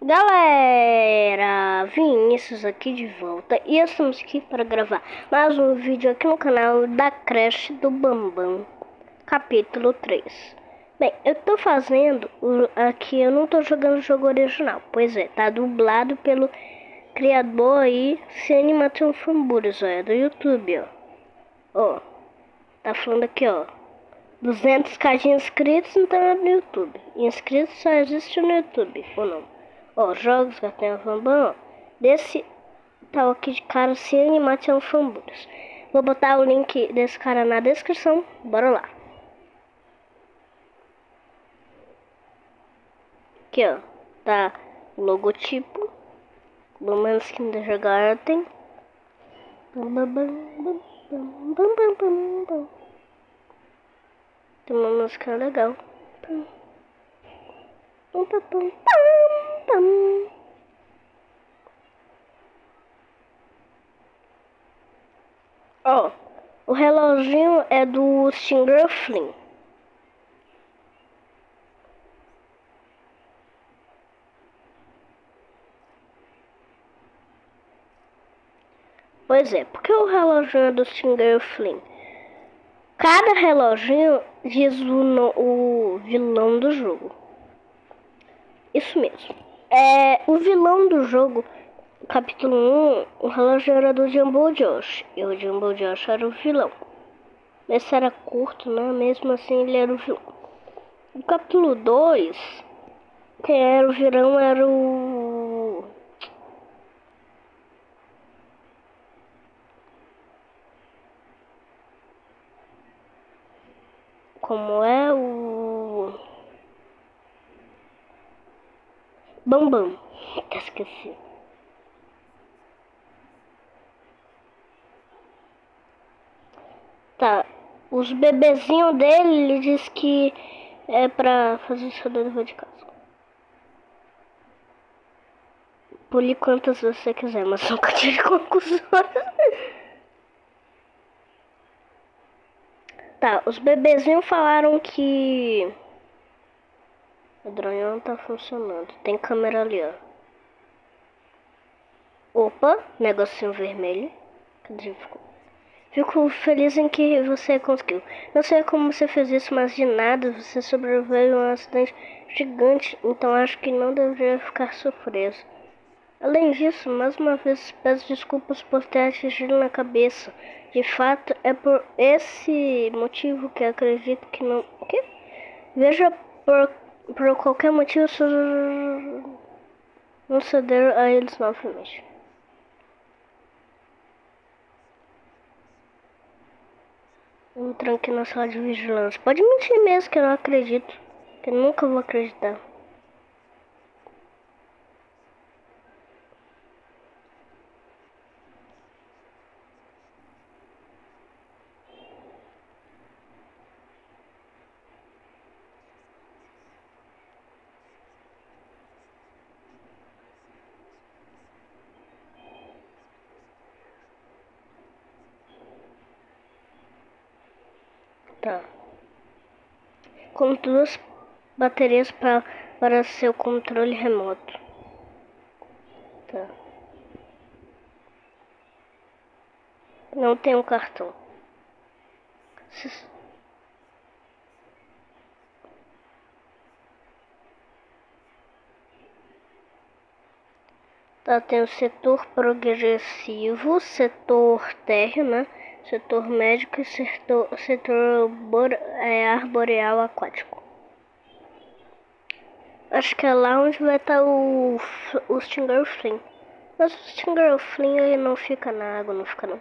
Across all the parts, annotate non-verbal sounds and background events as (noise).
Galera, Vinícius aqui de volta e estamos aqui para gravar mais um vídeo aqui no canal da creche do Bambam, capítulo 3. Bem, eu tô fazendo aqui, eu não tô jogando o jogo original, pois é, tá dublado pelo criador aí, Animation Famburas, ó, é do YouTube, ó. Ó, tá falando aqui, ó, 200k de inscritos então é no YouTube, inscritos só existe no YouTube, ou não? Ó, jogos Gatenha Fambam, desse tal aqui de cara sem animação Famburas. Vou botar o link desse cara na descrição, bora lá. Aqui, ó, tá o logotipo do Manskin da Garden. Tem uma música legal. Pum, pum, pum, Ó, oh, o reloginho é do Stinger Flynn. Pois é, porque o reloginho é do Stinger Flynn? Cada reloginho diz o, o vilão do jogo. Isso mesmo. É, o vilão do jogo, capítulo 1, o relógio era do Jumbo Josh. E o Jumbo Josh era o vilão. Esse era curto, né? Mesmo assim ele era o vilão. No capítulo 2, quem era o vilão era o. Como é o. Bambam. Até esqueci. Tá. Os bebezinhos dele, ele diz que é pra fazer seu dever de casa. Pule quantas você quiser, mas nunca tire conclusões. tá, os bebezinhos falaram que o drone não tá funcionando. Tem câmera ali, ó. Opa, negocinho vermelho. Cadê? Ficou? Fico feliz em que você conseguiu. Não sei como você fez isso, mas de nada você sobreviveu a um acidente gigante, então acho que não deveria ficar surpreso. Além disso, mais uma vez peço desculpas por ter atingido na cabeça. De fato, é por esse motivo que acredito que não. Que? Veja por por qualquer motivo não ceder a eles novamente. Um tranque na sala de vigilância. Pode mentir mesmo que eu não acredito. Que eu nunca vou acreditar. Tá. Com duas baterias pra, para seu controle remoto. Tá. Não tem um cartão. Tá, tem o setor progressivo, setor térreo, né? Setor médico e setor, setor é, arboreal aquático. Acho que é lá onde vai estar o, o Stinger Flynn. Mas o Stinger Flynn ele não fica na água, não fica não.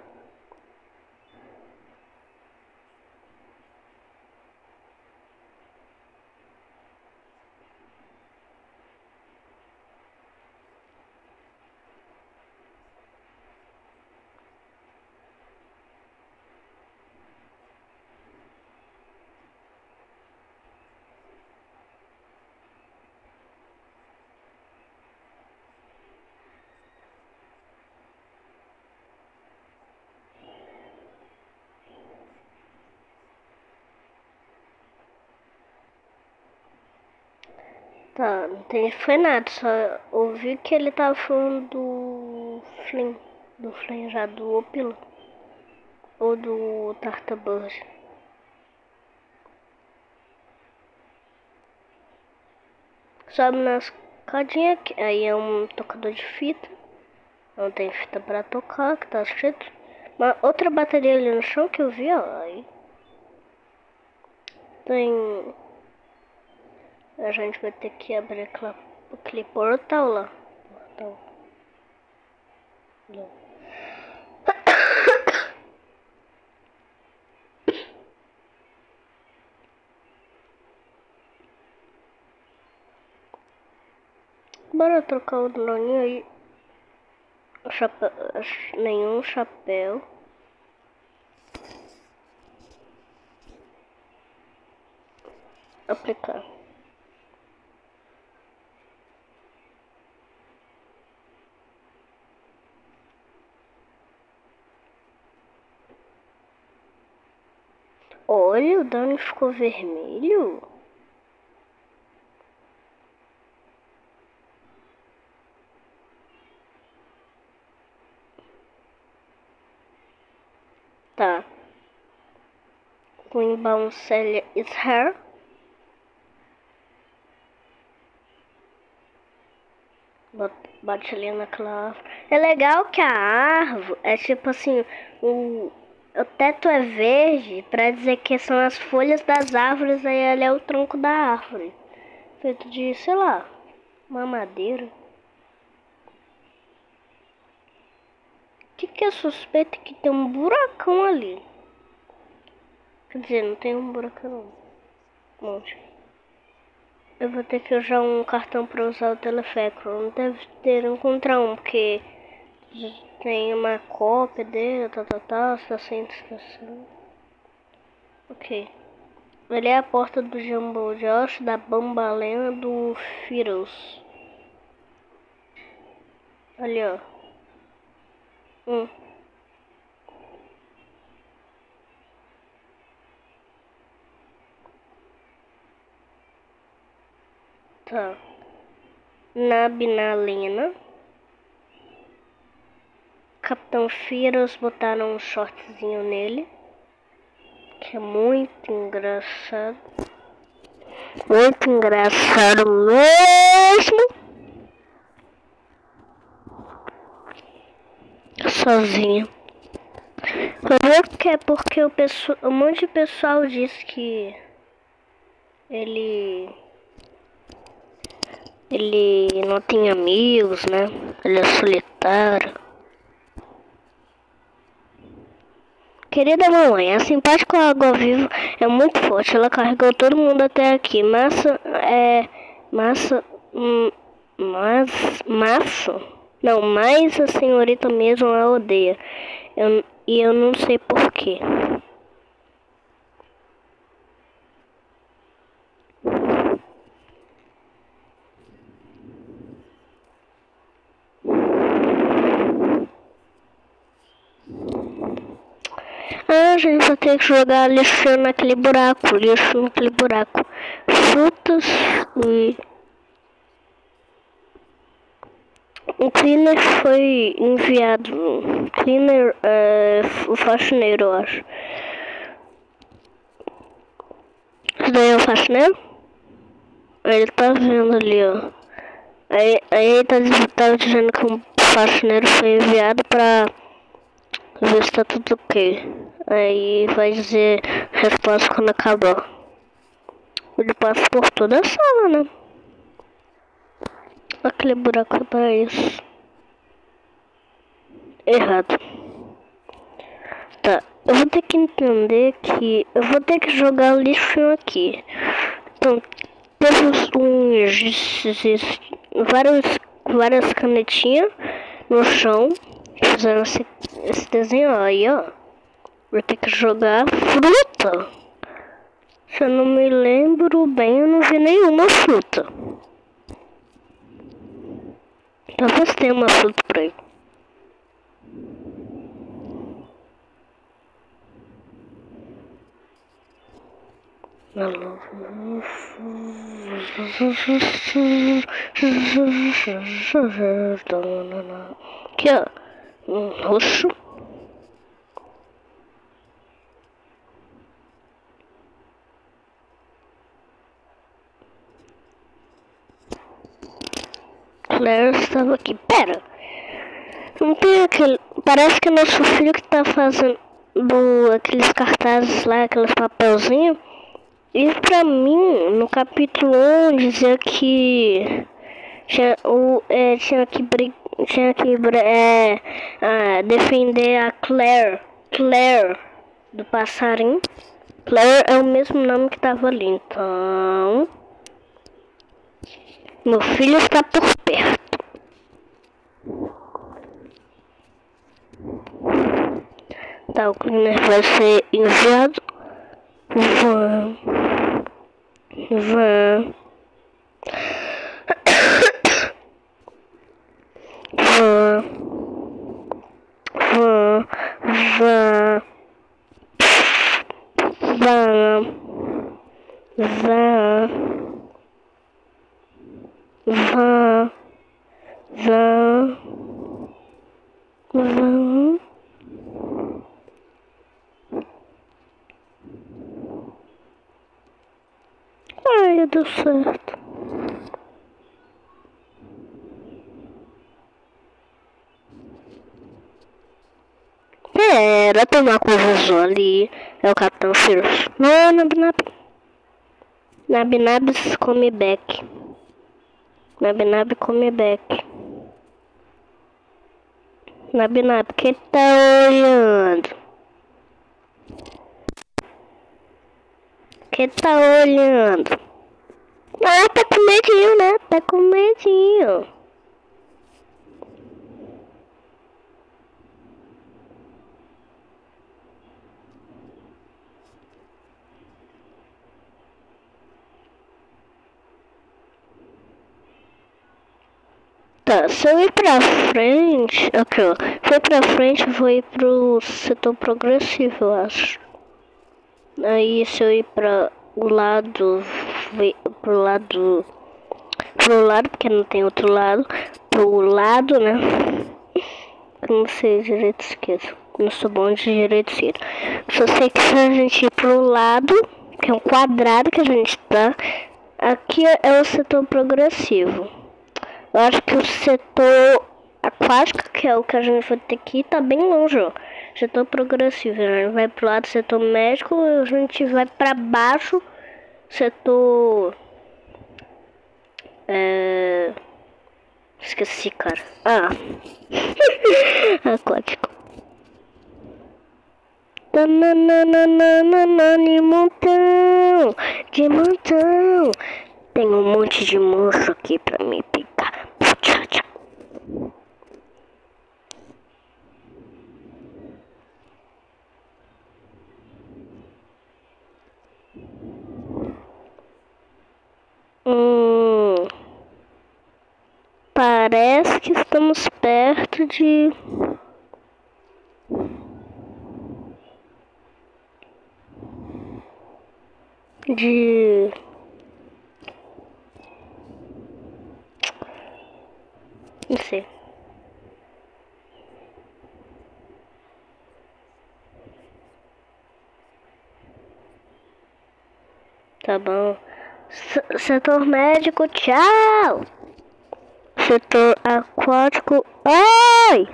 Tá, não entendi foi nada, só ouvi que ele tava falando do Flynn, do Flynn já, do Opilo, ou do Tartabird. Sobe nas cadinhas, aí é um tocador de fita, não tem fita pra tocar, que tá escrito. Uma outra bateria ali no chão que eu vi, ó, aí. Tem a gente vai ter que abrir aquela, aquele portal lá. Portal. Não. Bora trocar o droninho aí. Chapéu, nenhum chapéu. Aplicar. Olha, o dano ficou vermelho. Tá. Green bounce is here. Bate ali naquela árvore. É legal que a árvore é tipo assim, o o teto é verde para dizer que são as folhas das árvores e ele é o tronco da árvore. Feito de, sei lá, uma madeira. O que, que é suspeito que tem um buracão ali? Quer dizer, não tem um buracão não. Monte. Eu vou ter que usar um cartão para usar o teleférico. Não deve ter encontrar um, porque tem uma cópia dele, tal, tal, tal, está sem estação. Ok. Ali é a porta do Jumbo Josh, da Bambalena do Firos. Ali, ó. Hum. Tá. Na Binalena. Capitão Firas botaram um shortzinho nele. Que é muito engraçado. Muito engraçado mesmo. Sozinho. Mas que é porque o pessoal, um monte de pessoal disse que ele ele não tem amigos, né? Ele é solitário. Querida mamãe, a simpática água viva é muito forte. Ela carregou todo mundo até aqui. Massa é. Massa. Hum, mas. Massa? Não, mas a senhorita mesmo a odeia. Eu, e eu não sei porquê. Ah, a gente vai ter que jogar lixo naquele buraco, lixo naquele buraco. Frutas e... O cleaner foi enviado. Cleaner, é, o faxineiro, eu acho. Isso daí é o faxineiro? Ele tá vendo ali, ó. Aí, aí ele tá, tá dizendo que o faxineiro foi enviado pra ver se tá tudo ok. Aí vai dizer resposta quando acabar. Ele passa por toda a sala, né? Aquele buraco para isso. Errado. Tá, eu vou ter que entender que eu vou ter que jogar o lixo aqui. Então, temos uns vários, várias canetinhas no chão. Fizeram esse, esse desenho aí, ó. Vou ter que jogar fruta. Se eu não me lembro bem, eu não vi nenhuma fruta. Talvez tenha uma fruta por aí. Aqui, ó. Roxo. Claire estava aqui. Pera. Não tem aquele. Parece que é nosso filho que tá fazendo aqueles cartazes lá, aqueles papelzinhos. E pra mim, no capítulo 1, dizia que tinha, o, é, tinha que, tinha que é, é, defender a Claire. Claire do passarinho. Claire é o mesmo nome que tava ali. Então. Meu filho está por perto. Tá, o cleaner vai ser enviado. Vão. Vão. vã, vã, vã, vã, vã, vã, vã. Ai, deu certo. Pera, tem uma azul ali. É o Capitão Cirrus. Não, Nabinab. Nabinab come back. Nabinab come back. Nabinab, que tá olhando? Que tá olhando? Ah, tá com medinho, né? Tá com medinho. Tá, se eu ir pra frente. Aqui, ó. Se eu ir pra frente, vou ir pro setor progressivo, eu acho. Aí se eu ir para o lado, pro lado, pro lado, porque não tem outro lado, pro lado, né? Não sei direito esquerdo, não sou bom de direito esquerdo. Só sei que se a gente ir pro lado, que é um quadrado que a gente tá, aqui é o setor progressivo. Eu acho que o setor aquático, que é o que a gente vai ter ir, tá bem longe, ó setor progressivo. A gente vai pro lado do setor médico, a gente vai para baixo, setor. É... Esqueci, cara. Ah, (laughs) aquático. Nananana, de montão, de montão. Tem um monte de monstro aqui pra me picar. Tchau, tchau. Hum, parece que estamos perto de. De. Não sei. Tá bom. Setor médico, tchau. Setor aquático, oi.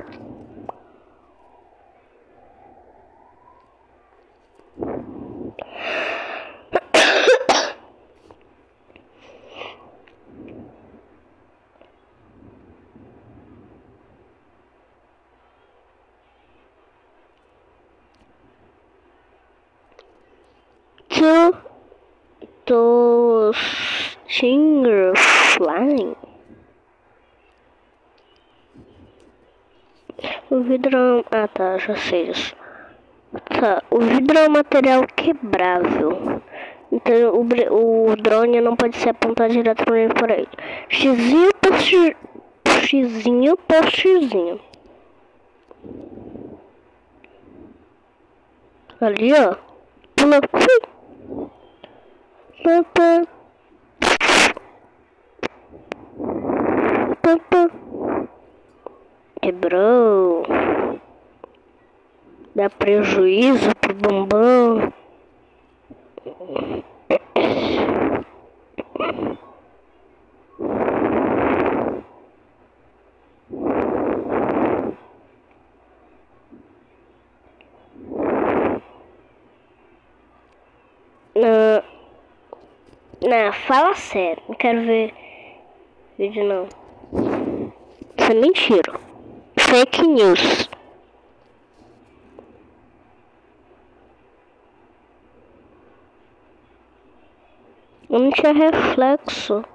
Two, two. Stinger Flying. O vidro Ah tá, já sei isso. Tá, o vidro é um material quebrável. Então o, o drone não pode ser apontado diretamente para ele. Xzinho por x, xzinho por xzinho. Ali ó. Pula. Pam, pam. Quebrou. Dá prejuízo pro bombom. Não, não, fala sério. Não quero ver vídeo não. Isso é mentira. Fake news. Não tinha reflexo.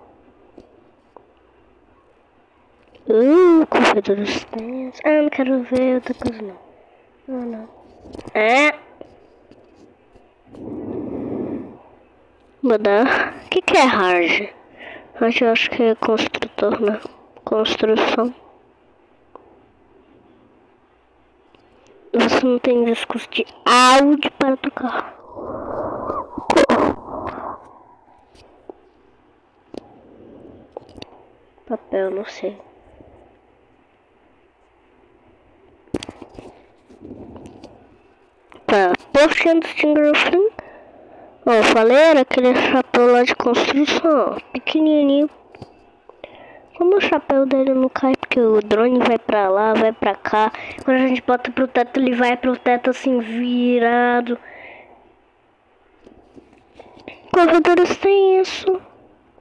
Uh, corredores tens. Ah, não quero ver outra coisa não. Não, não. É. Mudar. O que, que é hard? Hard eu acho que é construtor, né? Construção. Você não tem discos de áudio para tocar. Papel, não sei. Tá, Potion Stinger Ó, falei, era aquele chapéu lá de construção, ó, pequenininho. Como o chapéu dele não cai, porque o drone vai pra lá, vai pra cá. Quando a gente bota pro teto, ele vai pro teto assim, virado. Corredores tem isso.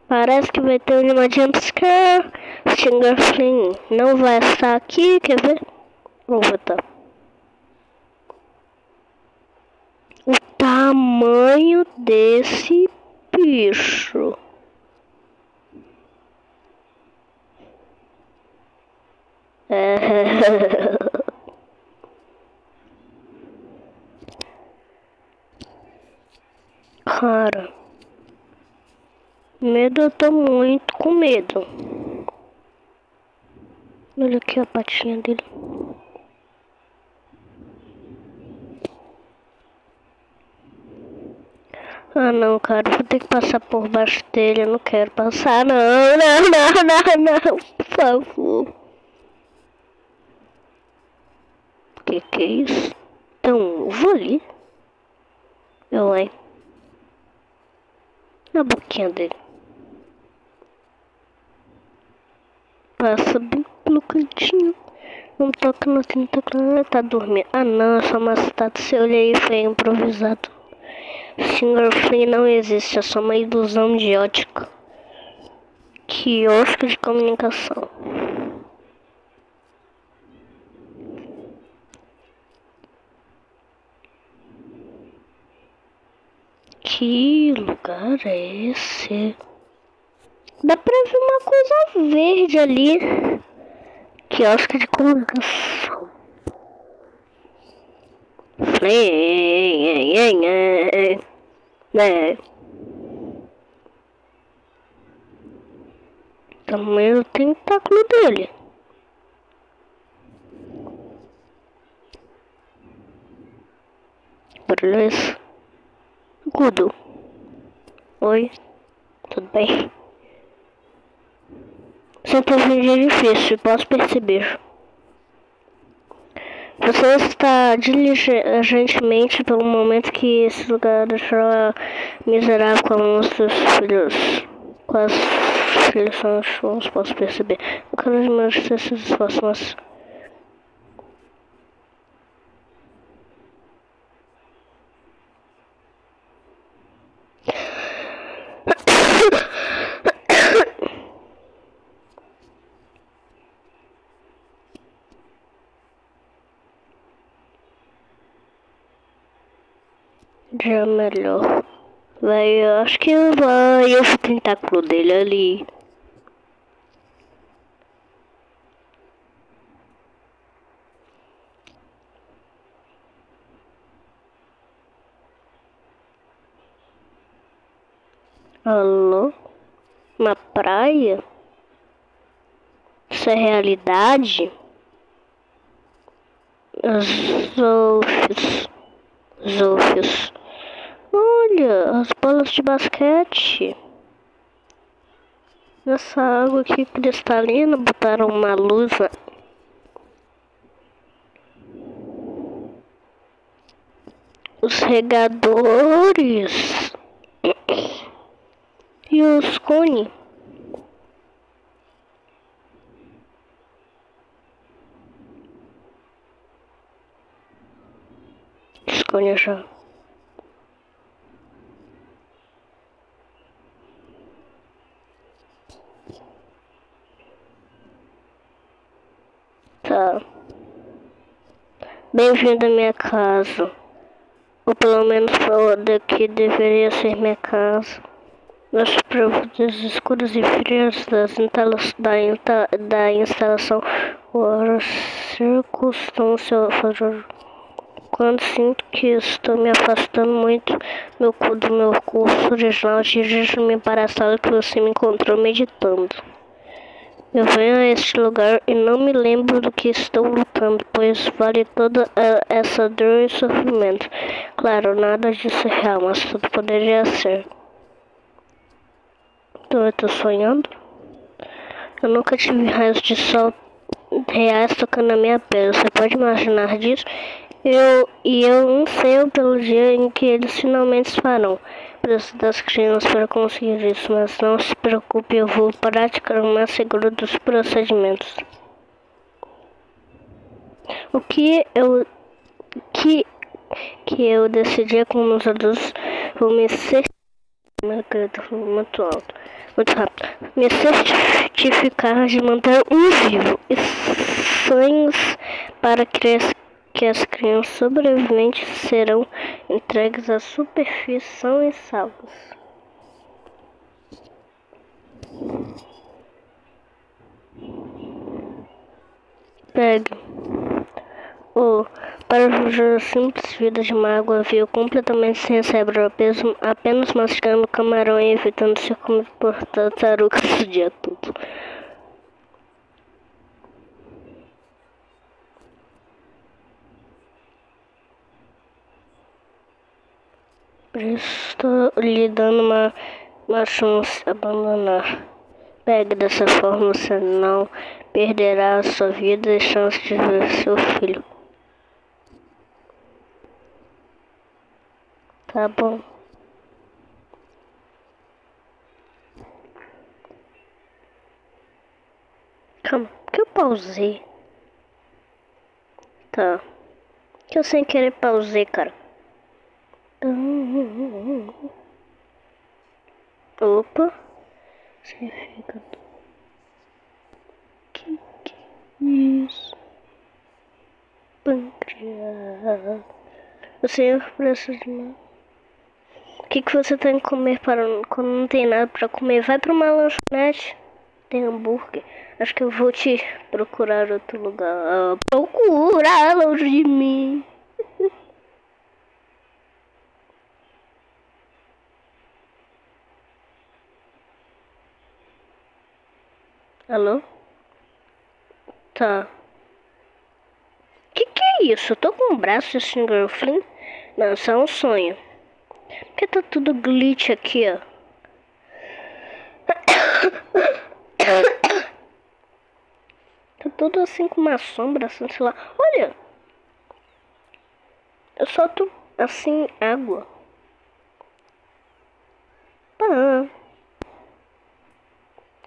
Parece que vai ter uma jumpscare. Stinger Flynn não vai estar aqui, quer ver? Vamos botar. O tamanho desse bicho. (laughs) Cara. Medo, eu tô muito com medo. Olha aqui a patinha dele. Ah não, cara, vou ter que passar por baixo dele, eu não quero passar, não, (laughs) não, não, não, não, por favor. Que que é isso? Então, vou ali. Eu, hein? A boquinha dele. Passa bem pelo cantinho. Não toca no tentaclo. Tá dormindo. Ah não, é só uma estátua. Se eu olhei foi improvisado. Single Free não existe, é só uma ilusão de ótica. Quiosco de comunicação. Que lugar é esse? Dá pra ver uma coisa verde ali. Quiosque de comunicação. Né? Tamanho do tentáculo dele. Beleza. Gudo. Oi. Tudo bem? Sempre um dia difícil, posso perceber. Você está diligentemente pelo momento que esse lugar deixará miserável com os seus filhos. Com as filhos são os posso perceber. Eu quero diminuir esses esforços, mas Já melhor. Vai, eu acho que vai. Eu vou tentáculo dele ali. Alô? Uma praia? Isso é realidade? Zolfos. Zolfios. Olha, as bolas de basquete. Nessa água aqui cristalina, botaram uma luz. Os regadores. (coughs) E os cones. Escolha já. Tá. Bem-vindo à minha casa. Ou pelo menos daqui deveria ser minha casa. Nas provas escuras e frias das da, da instalação, as circunstâncias quando sinto que estou me afastando muito do meu curso original, dirijo-me para a sala que você me encontrou meditando. Eu venho a este lugar e não me lembro do que estou lutando, pois vale toda essa dor e sofrimento. Claro, nada disso é real, mas tudo poderia ser. Então eu estou sonhando? Eu nunca tive raios de sol reais tocando na minha pele. Você pode imaginar disso? Eu, e eu anseio pelo dia em que eles finalmente farão das crianças para conseguir isso, mas não se preocupe, eu vou praticar o mais seguro dos procedimentos. O que eu que que eu decidi com meus adultos vou me certificar muito alto, muito rápido, me certificar de manter um vivo e sonhos para crianças que as crianças sobreviventes serão entregues à superfície são e salvos. Pegue. O para viver a simples vida de uma água completamente sem cérebro, apenas mastigando camarão e evitando ser comido por tartarugas o dia todo. Por isso estou lhe dando uma, uma chance de abandonar. Pegue dessa forma, você não perderá a sua vida e chance de ver seu filho. Tá bom. Calma, que eu pausei? Tá. Que eu sem querer pausei, cara. Opa. Você. Que que é isso? Pancreas. O senhor precisa de uma. O que, que você tem que comer para quando não tem nada para comer? Vai para uma lanchonete. Tem hambúrguer. Acho que eu vou te procurar outro lugar. Procura longe de mim. Alô? Tá. Que que é isso? Eu tô com um braço assim, girlfriend? Não, isso é um sonho. Porque tá tudo glitch aqui, ó. (coughs) Tá tudo assim com uma sombra, assim, sei lá. Olha! Eu solto assim água. Pá.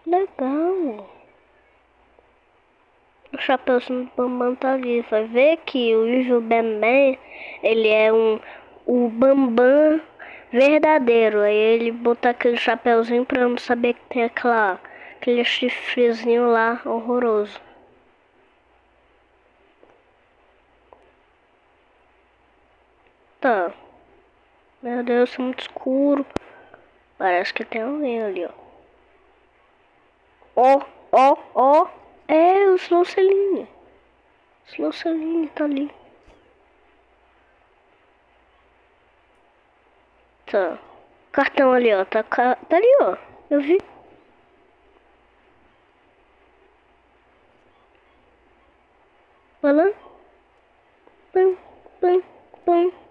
Legal. O Chapeuzinho do Bambam tá ali. Vai ver que o Bambam, ele é um o Bambam verdadeiro. Aí ele botar aquele chapeuzinho pra não saber que tem aquela, aquele chifrezinho lá horroroso. Tá. Meu Deus, é muito escuro. Parece que tem alguém ali, ó. Ó, ó, ó. É o Slow Celine. Slow tá ali. Tá. Cartão ali, ó. Tá, tá ali, ó. Eu vi. Falando. Pum, pum, pum, pum.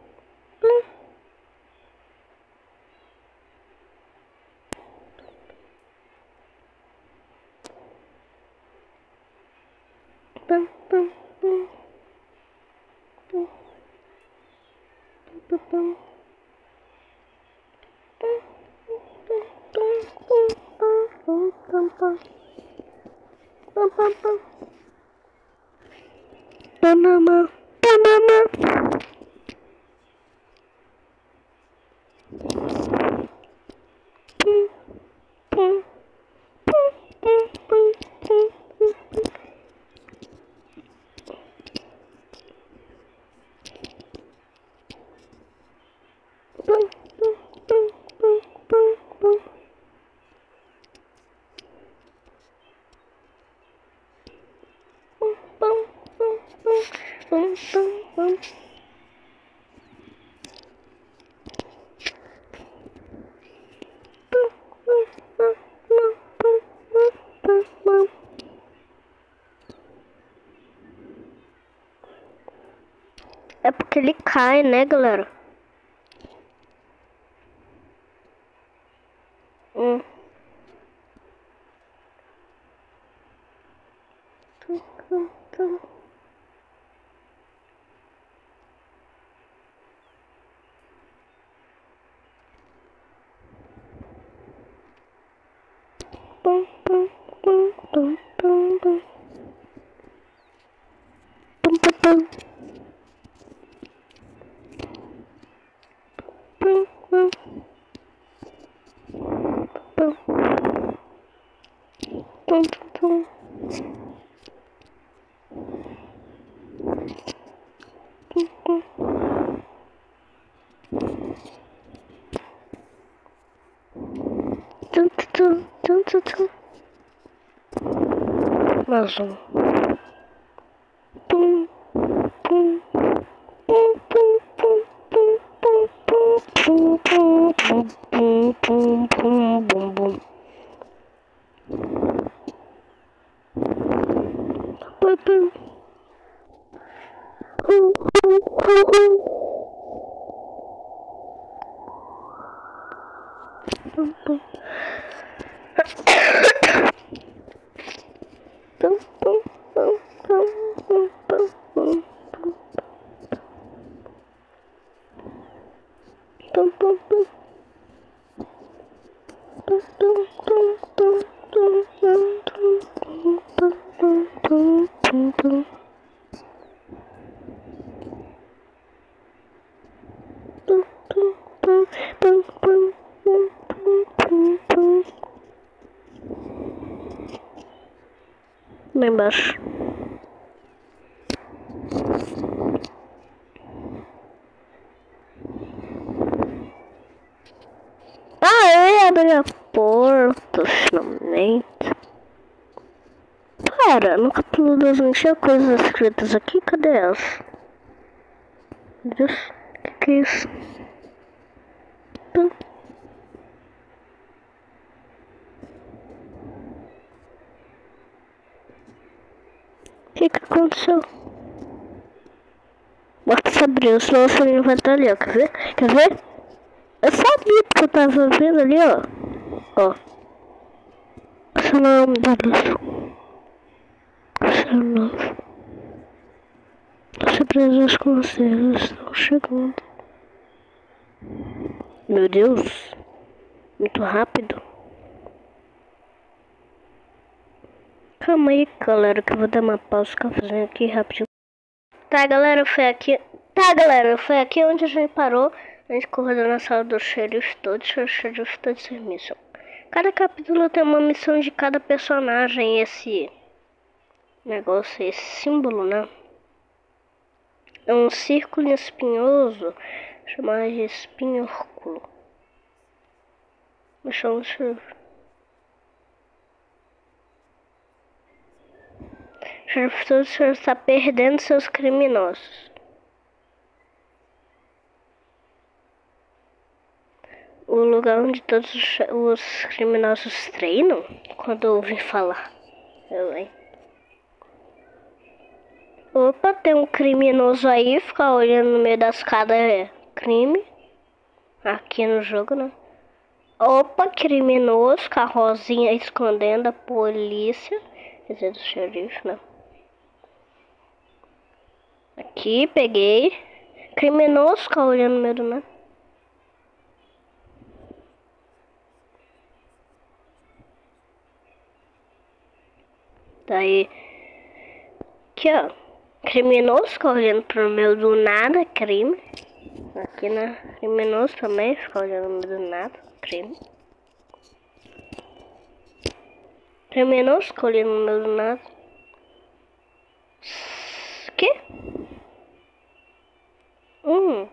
Boom, boom, boom. Boom. Boom, boom, boom. Banana, banana. Ele cai, né, galera? Tchum, tchum, tchum, tchum, tchum. Нажал. Embaixo. Ia abrir a porta, finalmente. Pera, no capítulo 2 não tinha coisas escritas aqui? Cadê elas? Meu Deus, que, que é isso? Hum. O que, que aconteceu? Essa abriu, senão você não vai estar ali, ó. Quer ver? Quer ver? Eu sabia que eu tava vendo ali, ó. Ó. Esse não o nome da luz. Esse é o nome. Surpresas com vocês estão chegando. Meu Deus. Muito rápido. Calma aí, galera, que eu vou dar uma pausa cafezinho aqui rápido. Tá, galera, foi aqui. Tá, galera, foi aqui onde a gente parou. A gente correu na sala do xerife todos, o xerife todos sem missão. Cada capítulo tem uma missão de cada personagem, esse negócio, esse símbolo, né? É um círculo espinhoso chamado de do xerife. O xerife todos está perdendo seus criminosos. O lugar onde todos os, os criminosos treinam? Quando ouvi falar. Eu, hein? Opa, tem um criminoso aí, ficar olhando no meio das escada é crime. Aqui no jogo, né? Opa, criminoso, carrozinha escondendo a polícia. Quer dizer, do xerife, né? Aqui, peguei. Criminoso ficar olhando no meio do nada. Daí. Aqui, ó. Criminoso olhando pro meio do nada, crime. Aqui, né? Criminoso também ficar olhando no meio do nada, crime. Criminoso ficar olhando no meio do nada. Que? Hum.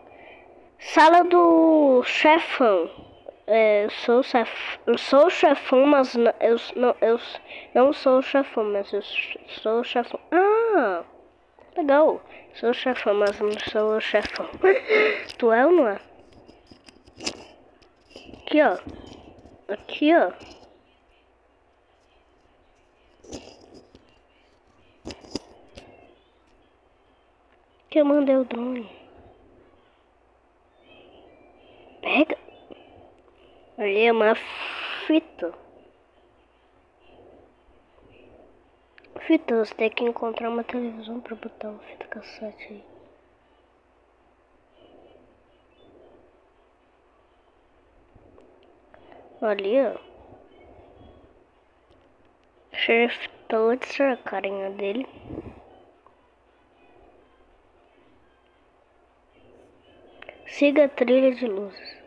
Sala do chefão. É, sou chef, sou chefão, mas não, eu não, eu não sou chefão, mas eu sou chefão. Ah, legal. Sou chefão, mas não sou chefão. (laughs) tu é ou não é? Aqui, ó. Aqui, ó. Que eu mandei o drone. Pega. Ali é uma fita. Fita, você tem que encontrar uma televisão pra botar o fita cassete aí. Ali, ó. Sheriff Toads, a carinha dele. Siga a trilha de luzes.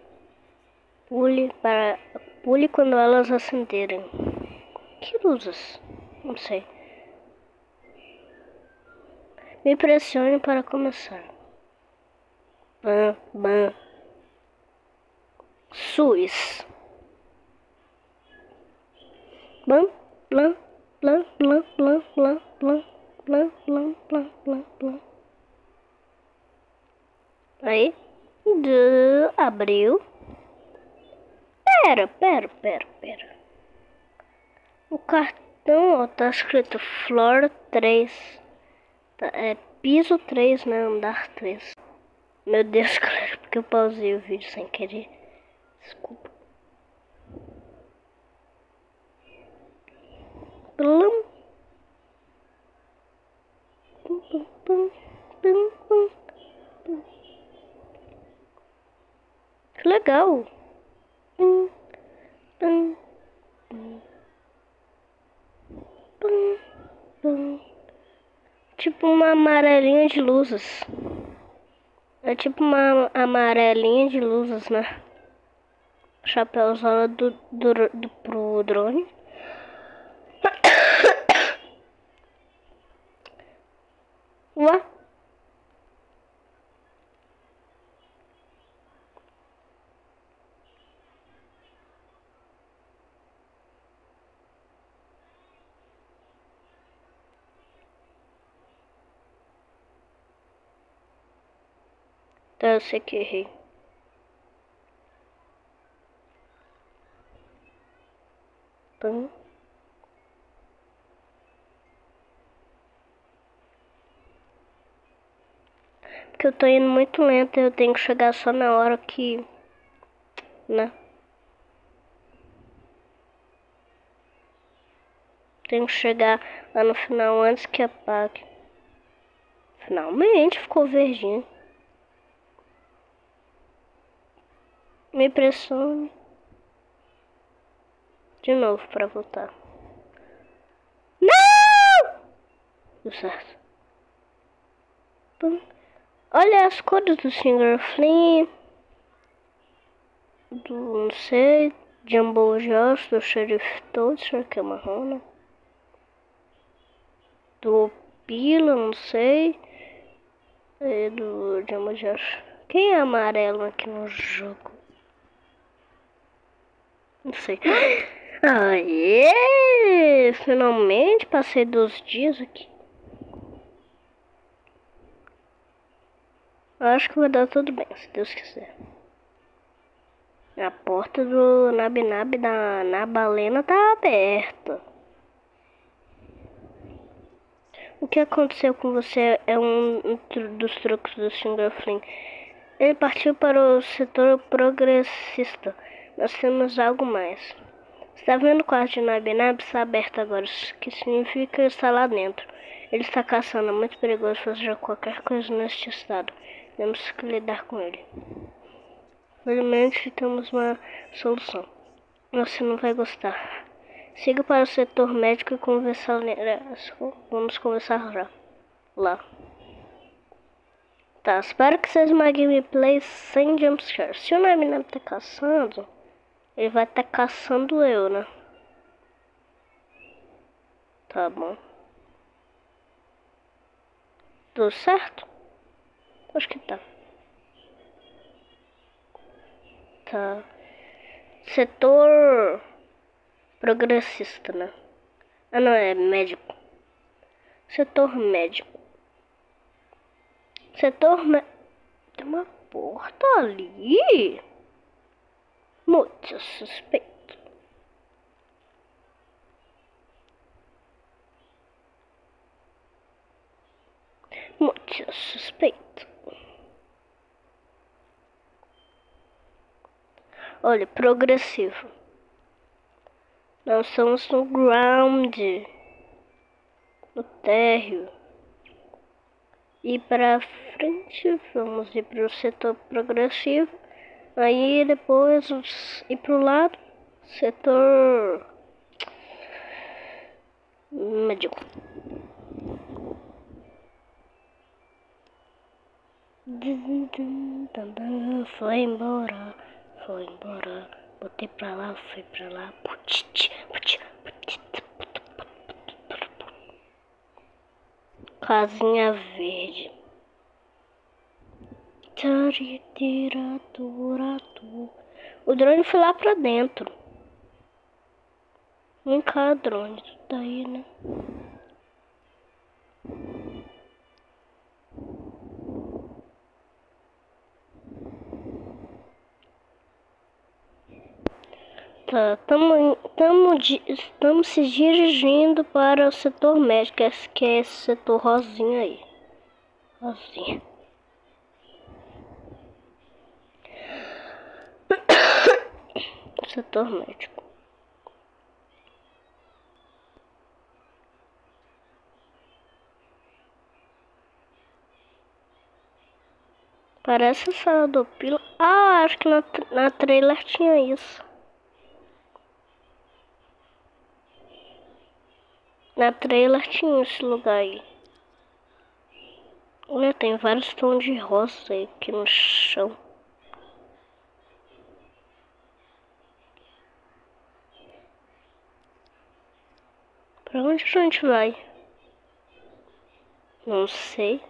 Pule para pule quando elas acenderem. Que luzes? Não sei. Me pressione para começar. Bam, bam. Suis. Bam, blam, blam, blam, blam, blam, blam, blam, blam, blam, blam, blam. Aí de abril. Pera, pera, pera, pera. O cartão, ó, tá escrito Flor 3. Tá, é piso 3, né? Andar 3. Meu Deus, (laughs) galera, porque eu pausei o vídeo sem querer. Desculpa. Plum. Que legal. Tipo uma amarelinha de luzes. É tipo uma amarelinha de luzes, né? Chapéuzão do, do, do, pro drone. (coughs) Ué? Eu sei que errei. Porque eu tô indo muito lento eu tenho que chegar só na hora que... Né? Tenho que chegar lá no final antes que apague. Finalmente ficou verdinho. Me pressione. De novo para voltar. Não! Deu certo. Olha as cores do Singer Flynn. Do, não sei, Jumbo Josh, do Sheriff Toadster, que é marrom, né? Do Pila, não sei. E do Jumbo Josh. Quem é amarelo aqui no jogo? Não sei. Aê! Finalmente passei dos dias aqui. Acho que vai dar tudo bem, se Deus quiser. A porta do Nabinab da Nabalena tá aberta. O que aconteceu com você é um dos truques do Sr. Flynn. Ele partiu para o setor progressista. Nós temos algo mais. Está vendo o quarto de Nabinab está aberto agora, que significa está lá dentro. Ele está caçando, é muito perigoso fazer qualquer coisa neste estado. Temos que lidar com ele. Felizmente temos uma solução. Você não vai gostar. Siga para o setor médico e conversar. Vamos conversar já. Lá. Tá, espero que seja uma gameplay sem jumpscare. Se o Naminam tá caçando, ele vai estar tá caçando eu, né? Tá bom. Tudo certo? Acho que tá. Tá. Setor progressista, né? Ah, não, é médico. Setor médico. Setor me... Tem uma porta ali? Muito suspeito. Muito suspeito. Olha, progressivo. Nós somos no ground. No térreo. E para frente, vamos ir para o setor progressivo. Aí depois ir para o lado, setor médico. Foi embora, foi embora. Botei pra lá, foi pra lá. Casinha verde. O drone foi lá pra dentro. Vem cá, drone. Tu tá aí, né? Tá, estamos se dirigindo para o setor médico, que é esse setor rosinha aí. Rosinha. Setor médico. Parece a sala do pila. Ah, acho que na, na trailer tinha isso. Na trailer tinha esse lugar aí. Olha, tem vários tons de rosa aqui no chão. Pra onde a gente vai? Não sei.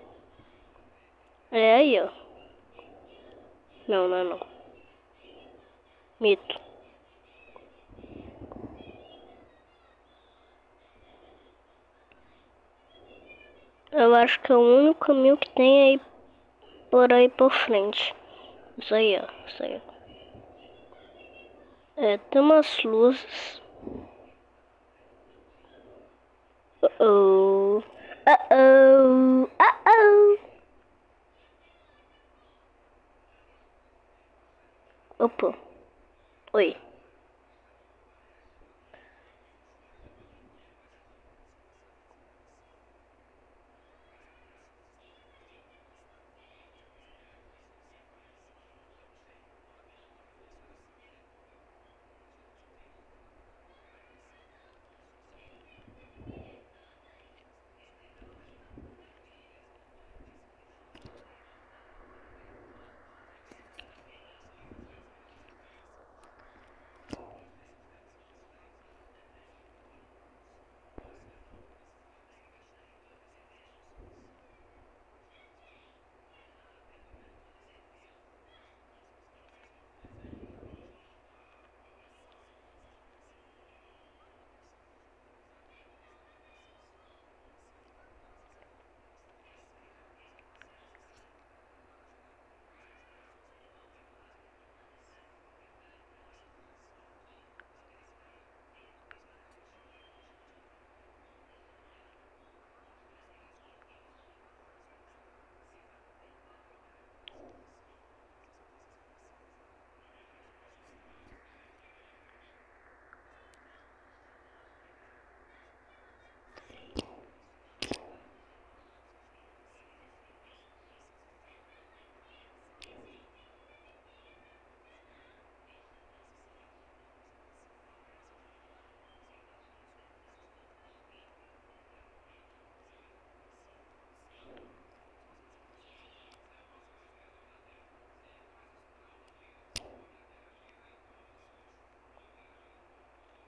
É aí, ó. Não, não, não. Mito. Eu acho que é o único caminho que tem aí por aí por frente. Isso aí, ó. Isso aí. É, tem umas luzes. Uh oh. Uh oh. Uh oh. Opa. Oi.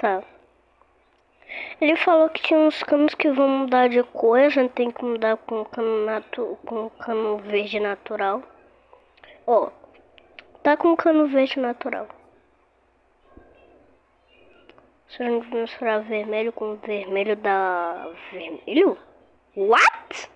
Tá. Ele falou que tinha uns canos que vão mudar de cor, a gente tem que mudar com cano, natu com cano verde natural. Ó, tá com cano verde natural. Se a gente misturar vermelho com vermelho dá vermelho? What?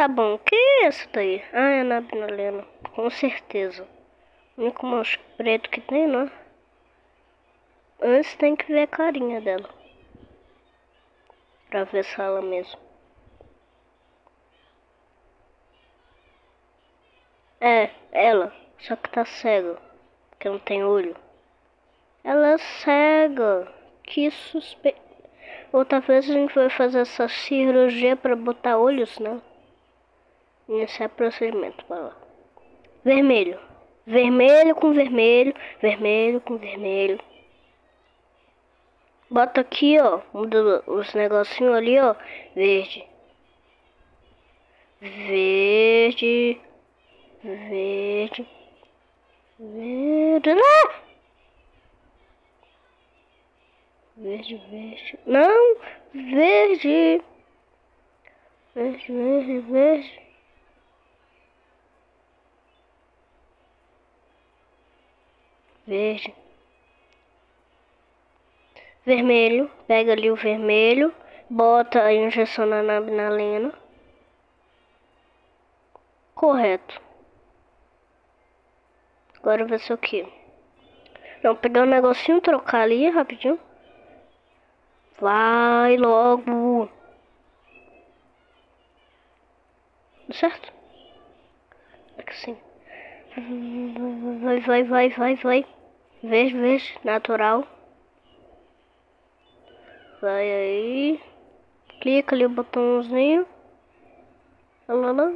Tá bom, que é isso daí? Ah, é na Binalena, com certeza. O único mancho preto que tem, né? Antes tem que ver a carinha dela. Pra ver se ela mesmo. É, ela. Só que tá cega. Que não tem olho. Ela é cega. Que suspeito. Outra vez a gente vai fazer essa cirurgia pra botar olhos, né? Esse é procedimento. Vai lá. Vermelho. Vermelho com vermelho. Vermelho com vermelho. Bota aqui, ó. Muda os negocinhos ali, ó. Verde. Verde. Verde. Verde. Não! Verde, verde. Não! Verde. Verde, verde, verde. Verde, vermelho, pega ali o vermelho, bota a injeção na nabinalina, correto. Agora vai ser o que? Não, pegar um negocinho, trocar ali rapidinho. Vai logo. Certo? Aqui sim. Vai, vai, vai, vai, vai. Vez, vez, natural. Vai aí. Clica ali o botãozinho. Lá,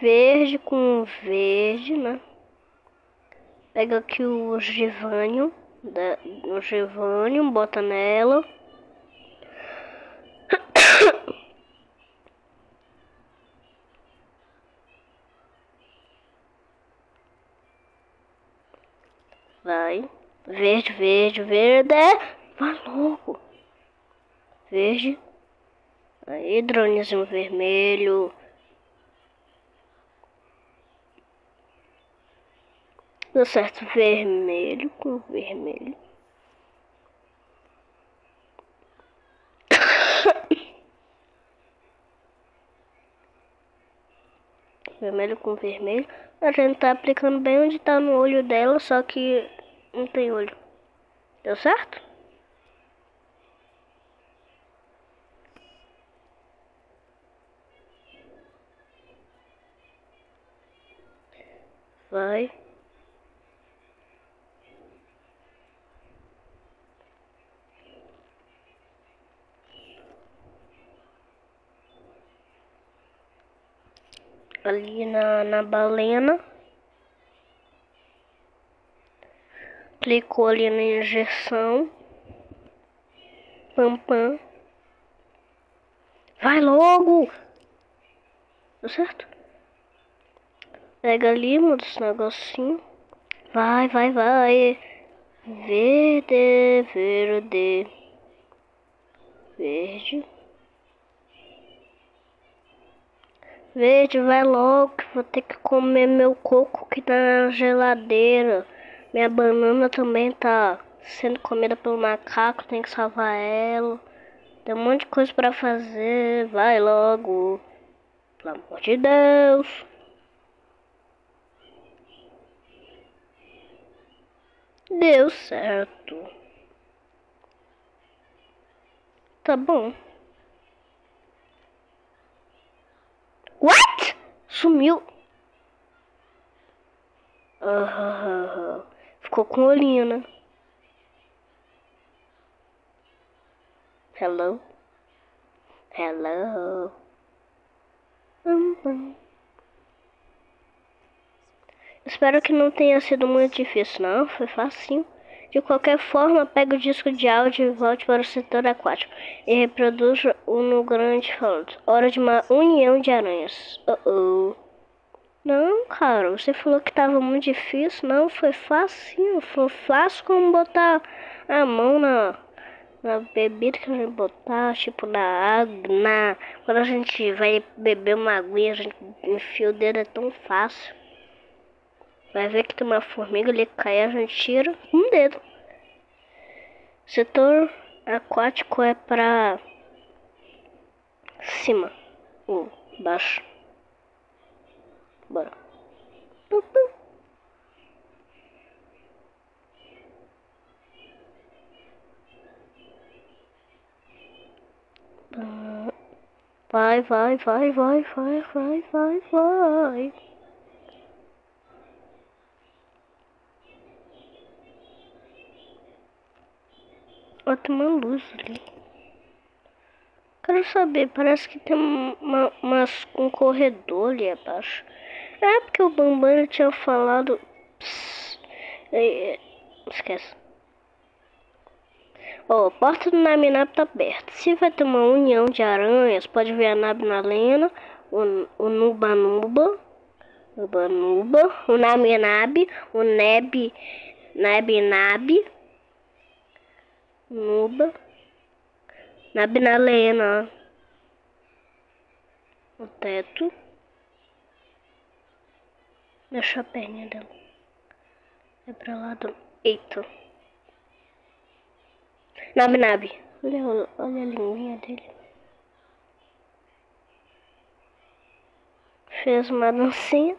Verde com verde, né? Pega aqui o givânio, da, o givânio, bota nela. Vai. Verde, verde, verde. Vai logo. Verde. Aí, dronezinho vermelho. Deu certo. Vermelho com vermelho. (coughs) vermelho com vermelho. A gente tá aplicando bem onde tá no olho dela, só que não tem olho. Deu certo? Vai. Ali na, na balena. Clicou ali na injeção. Pam, pam. Vai logo! Certo? Pega ali, muda esse negocinho. Vai, vai, vai. Verde, verde. Verde. Verde, vai logo vou ter que comer meu coco que tá na geladeira. Minha banana também tá sendo comida pelo macaco, tem que salvar ela. Tem um monte de coisa pra fazer, vai logo. Pelo amor de Deus. Deu certo. Tá bom. What? Sumiu. Aham. Ficou com olhinho, né? Hello? Hello? Espero que não tenha sido muito difícil, não. Foi fácil. De qualquer forma, pegue o disco de áudio e volte para o setor aquático e reproduza o no grande falando. Hora de uma união de aranhas. Uh -oh. Não, cara, você falou que tava muito difícil. Não, foi fácil. Foi fácil como botar a mão na, na bebida que a gente botar, tipo na água, na. Quando a gente vai beber uma aguinha, a gente enfia o dedo, é tão fácil. Vai ver que tem uma formiga, ele cai, a gente tira um dedo. Setor aquático é pra cima ou baixo. Bora. Vai, vai, vai, vai, vai, vai, vai, vai. Tem uma luz ali. Quero saber, parece que tem uma, umas, um corredor ali abaixo. É porque o Bambam tinha falado. Pss, é, é, esquece. Ó, oh, a porta do Naminab tá aberta. Se vai ter uma união de aranhas, pode ver a Nabnalena, o, o Nuba Nuba, Nuba Nuba, o Naminab, o Neb, Neb Nuba, Nabnalena, o teto. Deixa a perna dela. É pra lá do. Eita. Nab Nab. Olha, olha a linguinha dele. Fez uma dancinha.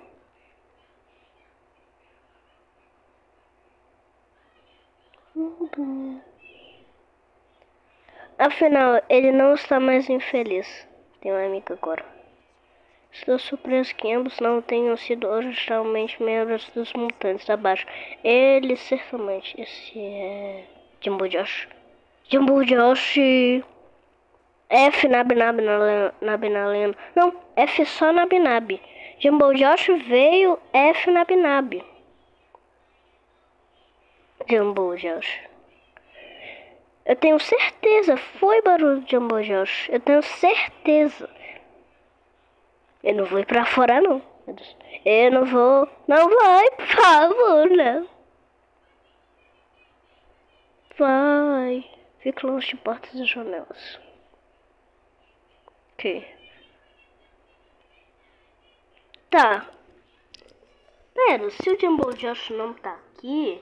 Afinal, ele não está mais infeliz. Tem um amigo agora. Estou surpreso que ambos não tenham sido originalmente membros dos mutantes abaixo. Ele certamente. Esse é. Jumbo Josh. Jumbo Josh. F na na. Não, F só na Binab. Jumbo Josh veio F na Binab. Jumbo Josh. Eu tenho certeza, foi barulho de Jumbo Josh. Eu tenho certeza. Eu não vou ir pra fora, não. Eu não vou. Não vai, por favor, não. Vai. Fica longe de portas e janelas. Ok. Tá. Pera, se o Jumbo Josh não tá aqui...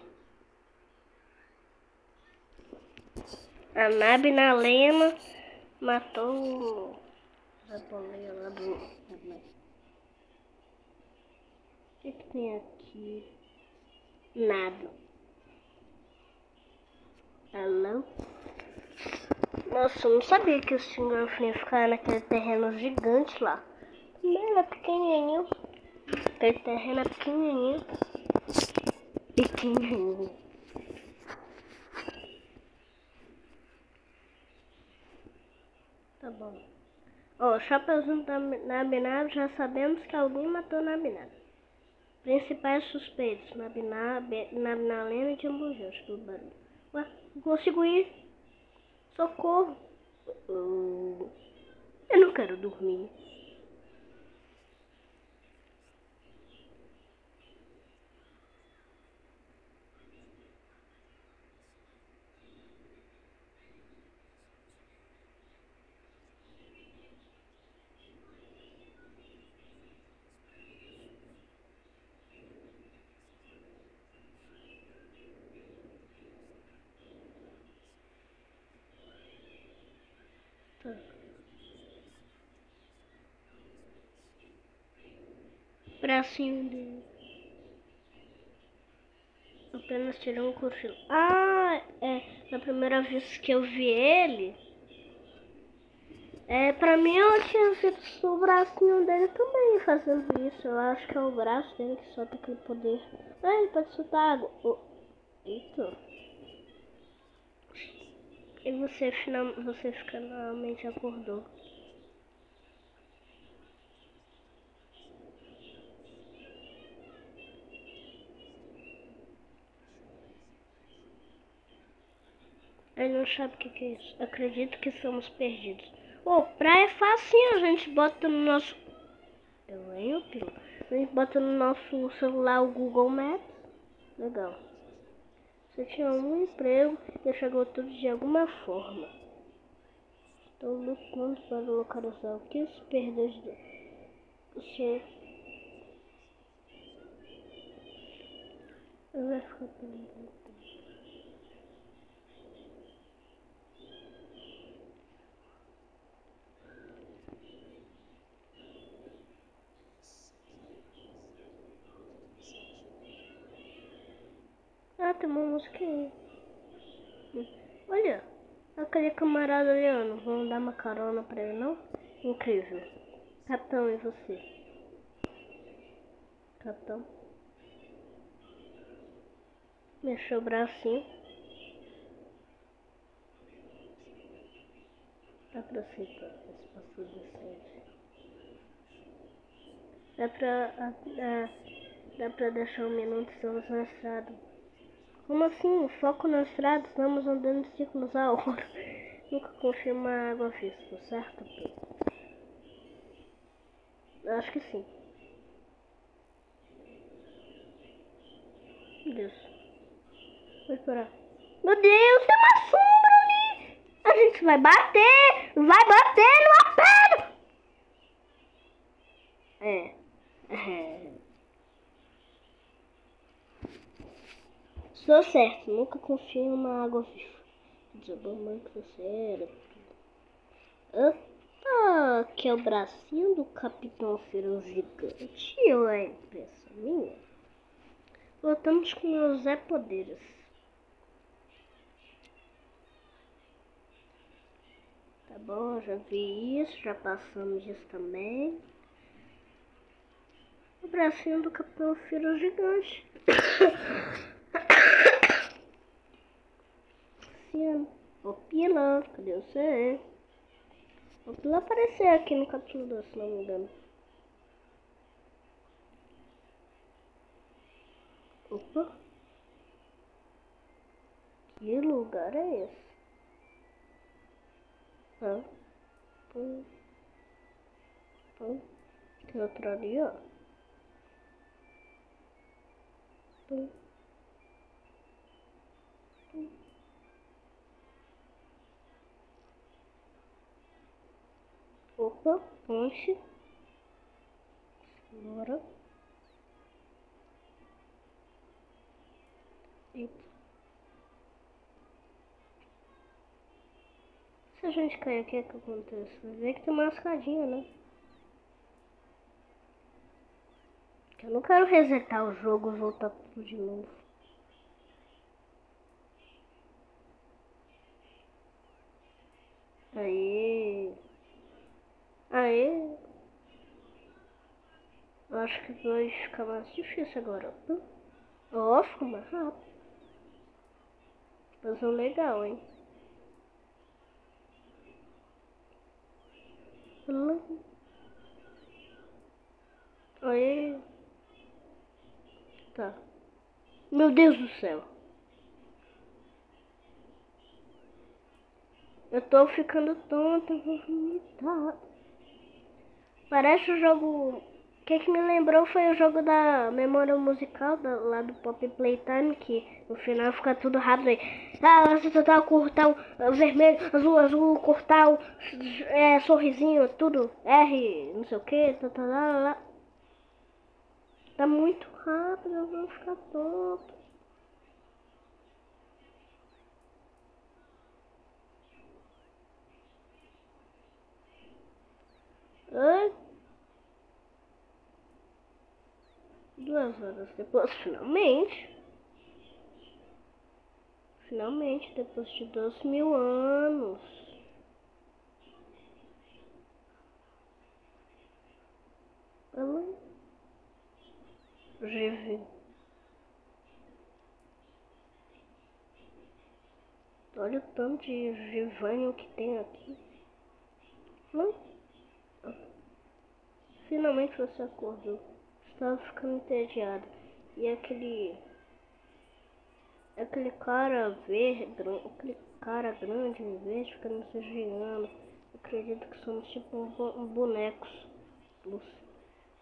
A Nabe na Lena matou. O que, que tem aqui? Nada. Alô? Nossa, eu não sabia que o senhor ia ficar naquele terreno gigante lá. Também era pequenininho. Aquele terreno é pequenininho. Pequenininho. Tá bom. Ó, oh, Chapeuzinho da Nabinab, já sabemos que alguém matou Nabinab. Principais suspeitos, Nabinab, Nabinalena e Jambujus, do barulho. Ué, não consigo ir. Socorro. Eu não quero dormir. Bracinho dele. Apenas tirou um cochilo. Ah, é. Na primeira vez que eu vi ele. É, pra mim eu tinha visto o bracinho dele também fazendo isso. Eu acho que é o braço dele que solta aquele poder. Ah, ele pode soltar água. Oh. Eita. E você, final, você finalmente acordou. Ele não sabe o que, é isso. Acredito que somos perdidos. Oh, praia é facinho, a gente bota no nosso. Eu venho, pio. A gente bota no nosso celular o Google Maps. Legal. Você tinha um emprego e chegou tudo de alguma forma. Estou lutando para localizar o que perdeu de você. Eu vou ficar perguntando. Ah, tem uma música aí. Olha, aquele camarada ali, Vamos dar uma carona pra ele, não? Incrível. Capitão, e você? Capitão. Mexeu o bracinho. Dá pra aceitar esse passo decente. Dá pra, dá, dá pra deixar um minuto estamos na estrada. Como assim? Foco na estrada, estamos andando em círculos (laughs) a hora. Nunca confio uma água vista, certo? Acho que sim. Meu Deus. Vou esperar. Meu Deus, tem uma sombra ali! A gente vai bater! Vai bater no pedra! É. é. Estou certo, nunca confio em uma água viva. Desabou muito cérebro. Ah, que é o bracinho do Capitão Feirão Gigante. Ou é impressão minha? Voltamos com meus Zé Poderes. Tá bom, já vi isso, já passamos isso também. O bracinho do Capitão Feirão Gigante. (coughs) Luciano. O Pila, cadê você? O Pila apareceu aqui no capítulo 2, se não me engano. Opa. Que lugar é esse? Ah. Hum. Hum. Tem outro ali, ó. Hum. Opa, ponte. Bora. Eita. Se a gente cair o que acontece? Vai ver que tem uma escadinha, né? Eu não quero resetar o jogo e voltar tudo de novo. Aí. Aí. Eu acho que vai ficar mais difícil agora. Ó, oh, ficou mais rápido. Mas é legal, hein? Aí. Tá. Meu Deus do céu. Eu tô ficando tonta, vou vomitar. Parece o jogo. O que, que me lembrou foi o jogo da memória musical da, lá do Pop Playtime, que no final fica tudo rápido aí. Ah, você total cortar vermelho, azul, azul, cortar é, sorrisinho, tudo. R, não sei o que, tá, tá, lá, lá. Tá muito rápido, eu vou ficar tonto. Duas horas depois, finalmente. Finalmente, depois de dois mil anos. Ela. Vive. Olha o tanto de Givânio que tem aqui. Não. Finalmente você acordou. Estava ficando entediado. E aquele. Aquele cara verde, aquele cara grande verde fica nos vigiando. Acredito que somos tipo um, bonecos.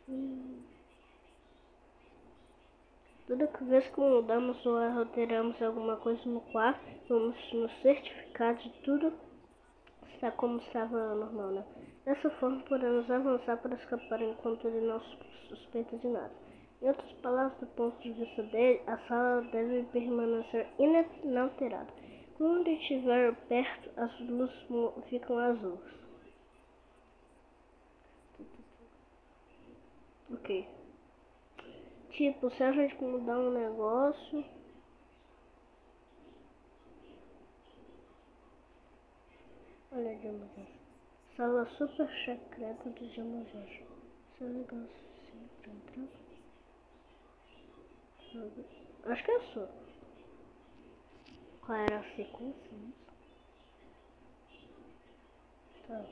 Hum. Toda vez que mudamos ou alteramos alguma coisa no quarto, vamos nos certificar de tudo está como estava normal, né? Dessa forma, podemos avançar para escapar enquanto ele não suspeita de nada. Em outras palavras, do ponto de vista dele, a sala deve permanecer inalterada. Quando estiver perto, as luzes ficam azuis. Ok. Tipo, se a gente mudar um negócio... Olha, Jamajor. Sala super secreta do Jamajor. Isso é legal sim pra entrar. Acho que é só. Qual era a sequência? Tá.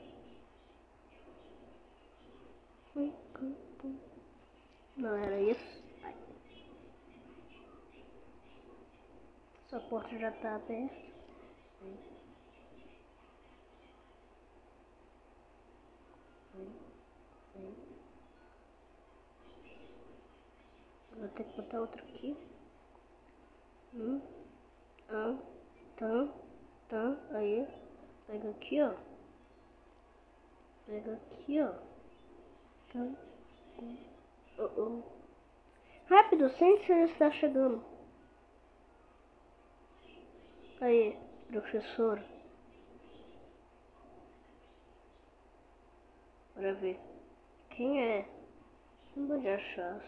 Não era isso? Ai. Essa porta já tá aberta. Sim. Sim. Sim. Vou ter que botar outro aqui. Hum. Ah. Tá. Tá. Aí. Pega aqui, ó. Pega aqui, ó. Tá. Oh, oh. Rápido, sente se está chegando. Aí, professor. Bora ver. Quem é? Não pode achar.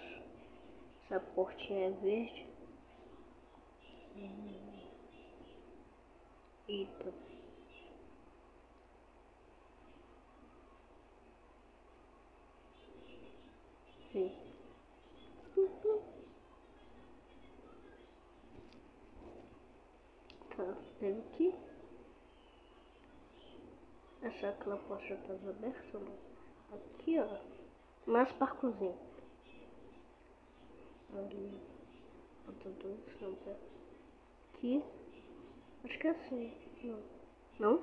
Essa portinha é verde. Eita. Sim. Tá, pega aqui. Essa já estava aberta, não? Aqui, ó. Mais parcozinho ali. Aqui. Acho que é assim. Não. Não?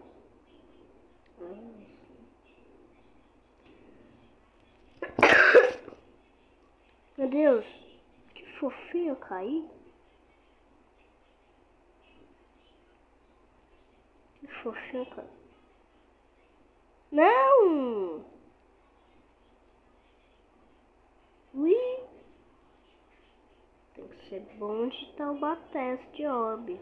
(coughs) Meu Deus, que fofinho eu caí. Que fofinho, cara. Não! Ui! ser bom de Taubaté de Obi.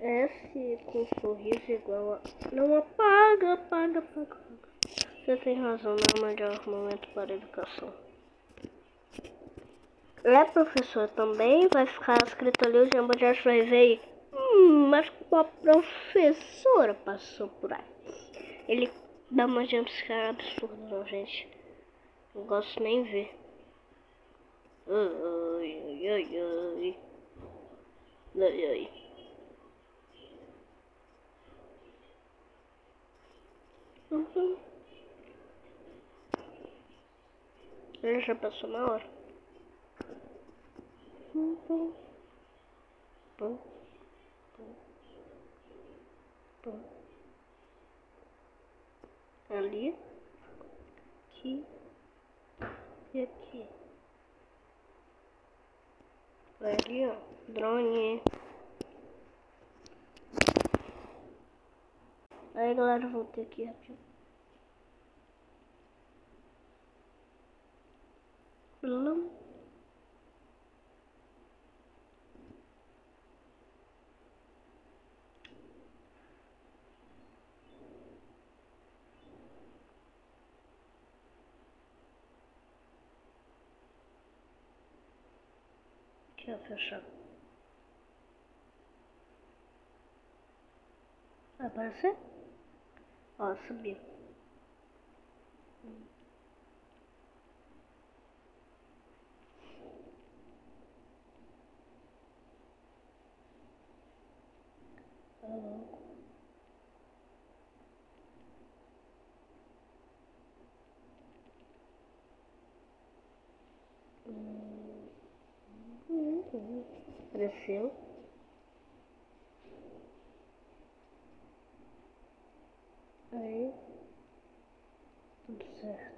Esse com sorriso igual a... Não apaga, apaga, apaga. Você tem razão, não é o melhor momento para educação. É, professor, também vai ficar escrito ali, o Jambo de vai ver. Hum, mas a professora passou por aqui. Ele dá uma jumpscare absurda, não, gente. Não gosto nem ver. Ai, ai, ai, ai. Ai, ai. Uhum. Ele já passou uma hora. Uhum. Pum. Ali, aqui e aqui. Ali, ó, drone. Aí galera, voltei aqui rapidinho. Blum. Deixa eu fechar. Vai aparecer? Ó, subiu. Aí, apareceu. Aí, tudo certo.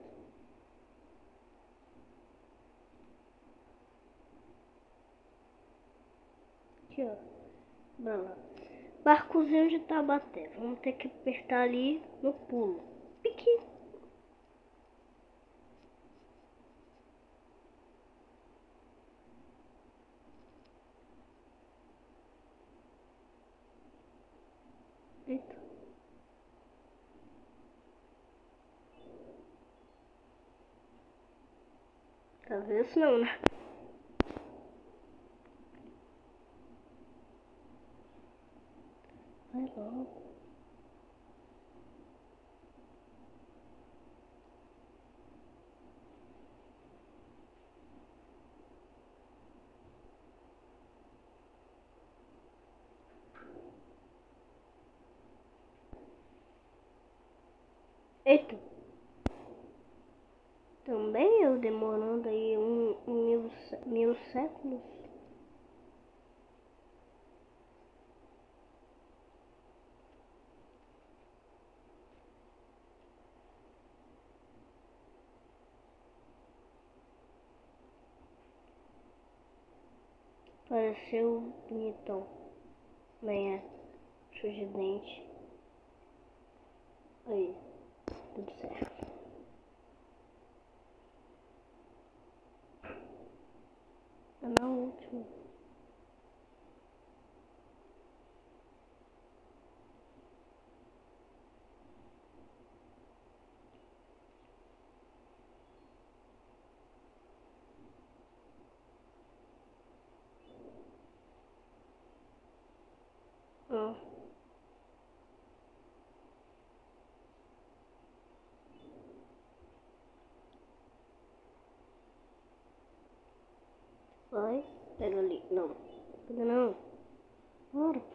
Aqui, ó. Bora Barcozinho de Tabaté. Vamos ter que apertar ali no pulo. Piqui. Eita. Talvez não, né? Vai logo. Eita. Também eu demorando aí um mil, séculos. Pareceu bonitão. Bem, é. Sujo dente. Aí tudo certo. É na última. Oh. Vai, pega ali. Não, pega não. Bora.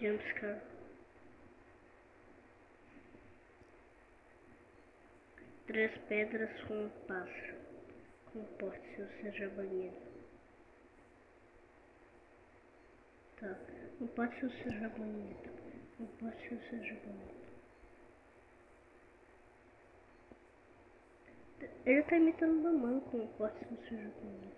Jumpscare. Três pedras com um pássaro. Comporte-se ou seja banido. Tá. Comporte-se ou seja banido. Comporte-se seja banido. Ele tá imitando mamãe com o ou seja banido.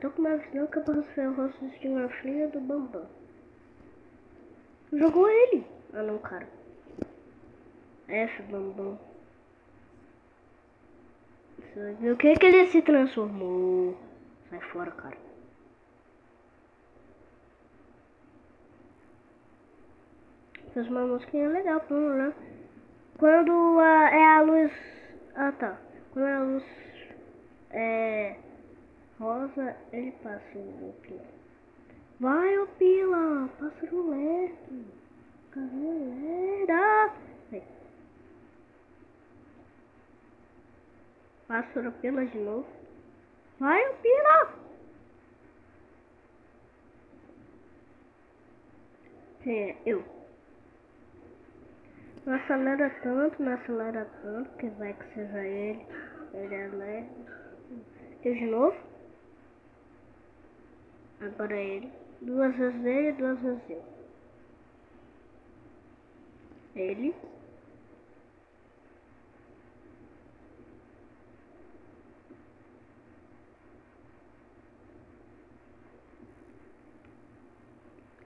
Tô com uma visão que eu posso ver o rosto de uma filha do Bambam. Jogou ele. Ah não, cara. F, Bambam. O que que ele se transformou? Sai fora, cara. Fez uma musiquinha legal, pô, né? Quando a, é a luz... Ah, tá. Quando é a luz é rosa, ele passa o pila. Vai, ô pila! Pássaro lerdo! Galera! Pássaro pila de novo. Vai, ô pila! É, eu. Não acelera tanto, não acelera tanto, que vai que seja ele. Ele é leve. Eu de novo. Agora ele. Duas vezes ele, duas vezes eu. Ele.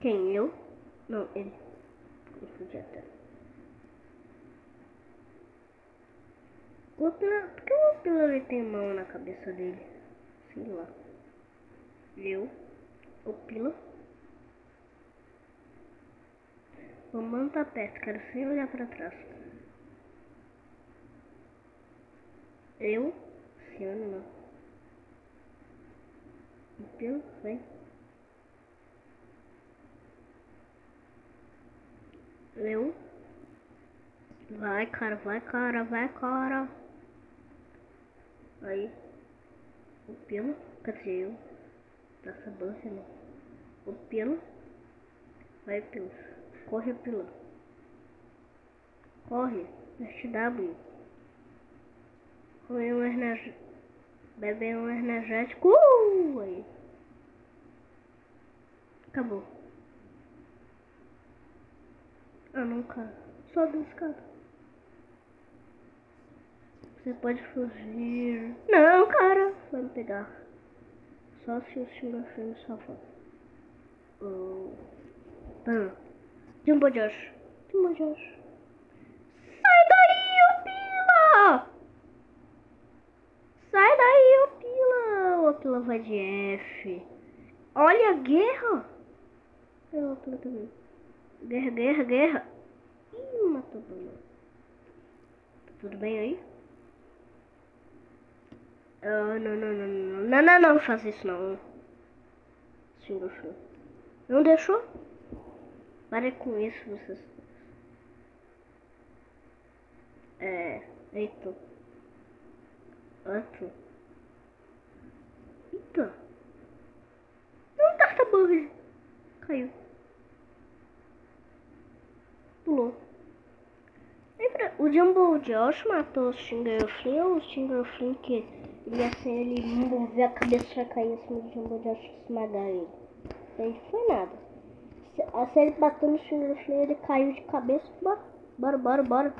Quem? Eu? Não, ele. Ter. O Pila, por que o Pila tem mão na cabeça dele? Sei lá. Eu. O Pila. O mano tá perto, quero sem olhar pra trás. Eu. Ciano não. O Pila, vem. Eu. Vai, cara, vai, cara, vai, cara. Aí. O pelo. Cadê eu? Sabendo, né? O pelo. Vai, pelo. Corre, pelo. Corre. Teste W. Foi um energético. Um energético. Uh, aí. Acabou. Ah, não, cara. Sobe a escada. Você pode fugir. Não, cara. Vai me pegar. Só se o senhor me salvar. Oh. Ah. Jumbo Josh. Jumbo Josh. Sai daí, ô pila! Sai daí, ô pila! O pila vai de F. Olha a guerra! Eu pila também. Guerra, guerra, guerra. Ih, matou o tudo bem aí? Uh, não, não, não, não, não, não, não, faz isso não. Sim, deixou. Não deixou? Pare com isso, vocês. É, eita. Outro. Eita. Não tá essa burra. Caiu. Pulou. O Jumbo Josh matou o Stinger Flynn ou o Stinger Flynn que ele assim, ele mover a cabeça pra cair em cima do Jumbo Josh e esmagar ele. Não foi nada. Se, se ele bateu no Flynn, ele caiu de cabeça. Bora, bora, bora, bora.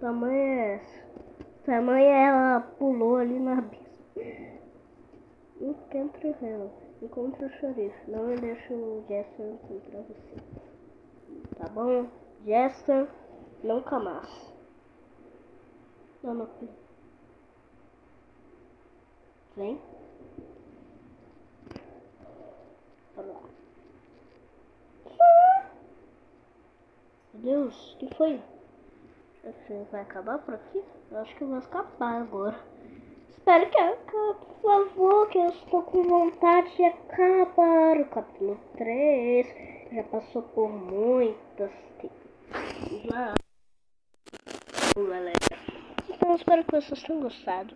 Tamanho é essa. Tamanho ela pulou ali na abismo. Encontre ela. Encontre o xerife. Não deixe o Jester encontrar você. Tá bom? Jester. Nunca mais. Não, não. Vem. Olha lá. Meu Deus, o que foi? Vai acabar por aqui? Eu acho que eu vou escapar agora. Espero que acabe, por favor, que eu estou com vontade de acabar. O capítulo 3 já passou por muitas. Já galera. Então espero que vocês tenham gostado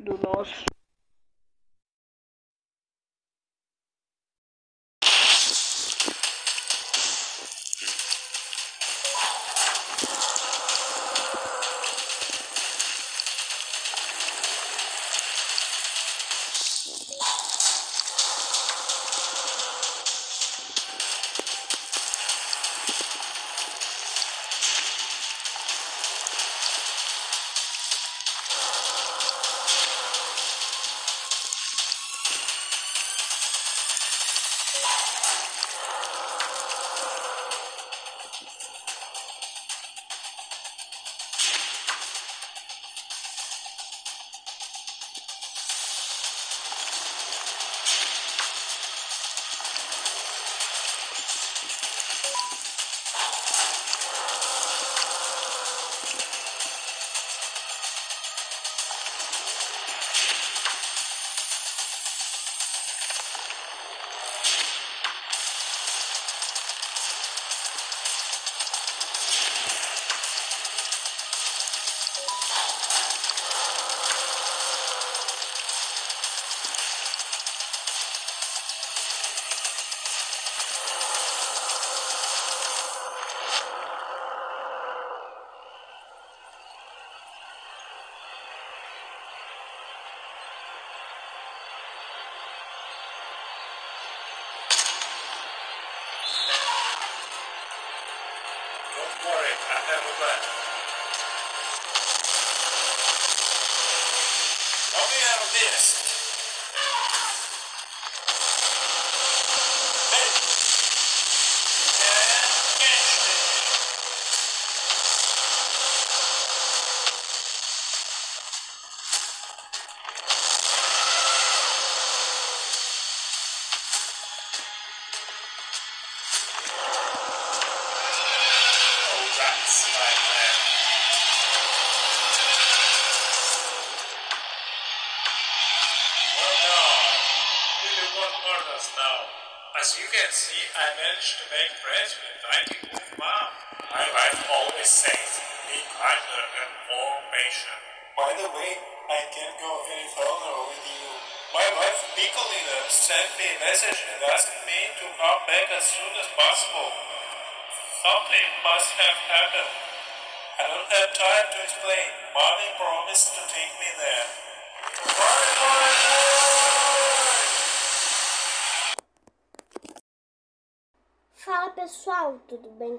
do nosso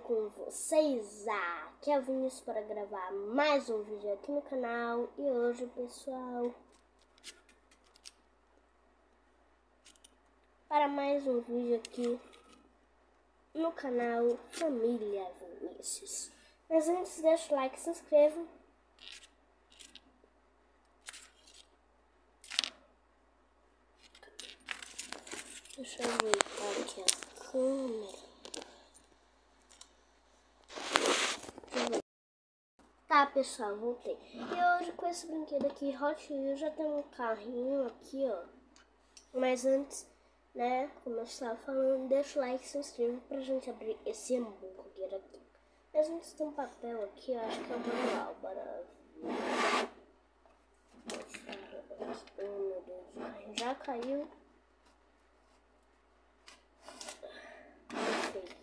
com vocês? O Vinícius para gravar mais um vídeo aqui no canal e hoje pessoal para mais um vídeo aqui no canal Família Vinícius. Mas antes, deixa o like, se inscreva. Deixa eu voltar aqui a câmera. Tá, pessoal, voltei. E hoje com esse brinquedo aqui, Hot Wheels, já tem um carrinho aqui, ó. Mas antes, né, como eu estava falando, deixa o like e se inscreva pra gente abrir esse hambúrguer aqui. A gente tem um papel aqui, eu acho que é o manual. Bora Oh, meu Deus, já caiu. Perfeito.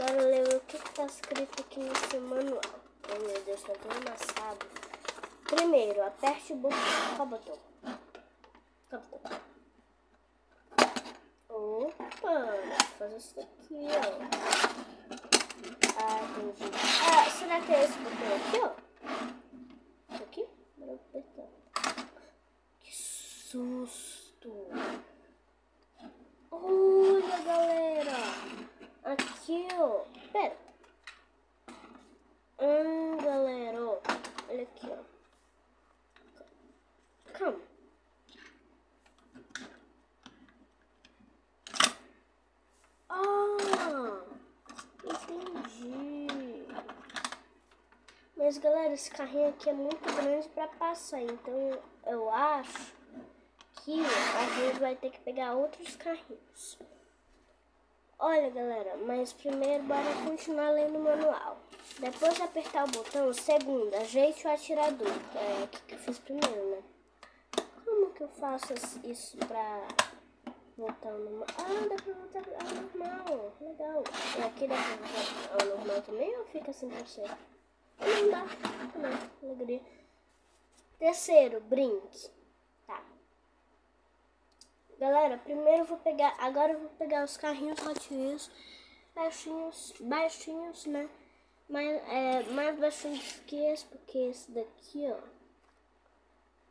Bora ler o que está escrito aqui nesse manual. Oh, meu Deus, tá tão amassado. Primeiro, aperte o botão. Qual botão? Qual botão? Opa, fazer isso aqui, ó. Ah, entendi. Ah, será que é esse botão aqui, ó? Isso aqui? Bora apertar. Que susto! Olha, galera! Aqui, ó. Pera. Hum, galera, ó. Olha aqui, ó. Calma. Mas galera, esse carrinho aqui é muito grande para passar, então eu acho que a gente vai ter que pegar outros carrinhos. Olha galera, mas primeiro bora continuar lendo o manual. Depois de apertar o botão, segundo, ajeite o atirador. É o que eu fiz primeiro, né? Como que eu faço isso pra voltar ao normal? Ah, dá pra voltar ao normal. Legal. E aqui dá pra voltar ao normal também ou fica assim pra sempre? Não dá. Não, alegria. Terceiro, brinque. Galera, primeiro eu vou pegar. Agora eu vou pegar os carrinhos Wheels. Baixinhos, baixinhos, né? Mais, é, mais baixinhos que esse, porque esse daqui, ó.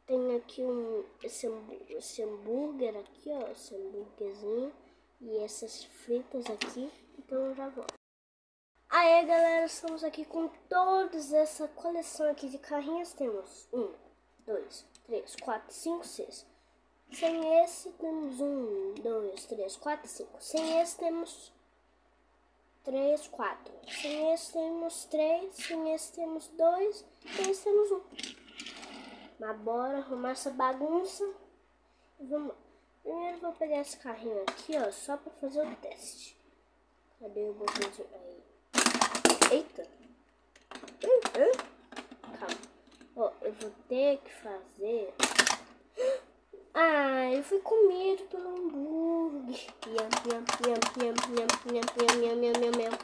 Tem aqui um. Esse, esse hambúrguer aqui, ó. Esse hambúrguerzinho. E essas fritas aqui. Então eu já volto. Aí galera, estamos aqui com toda essa coleção aqui de carrinhos. Temos um, dois, três, quatro, cinco, seis. Sem esse temos um, dois, três, quatro, cinco. Sem esse temos três, quatro. Sem esse temos três, sem esse temos dois, sem esse temos um. Mas bora arrumar essa bagunça. Vamos lá. Primeiro vou pegar esse carrinho aqui, ó, só para fazer o teste. Cadê o botãozinho? Aí. Eita. Calma. Ó, eu vou ter que fazer... Ah, eu fui comido pelo hambúrguer. Yam, yam, yam, yam, yam, yam, yam, yam, yam.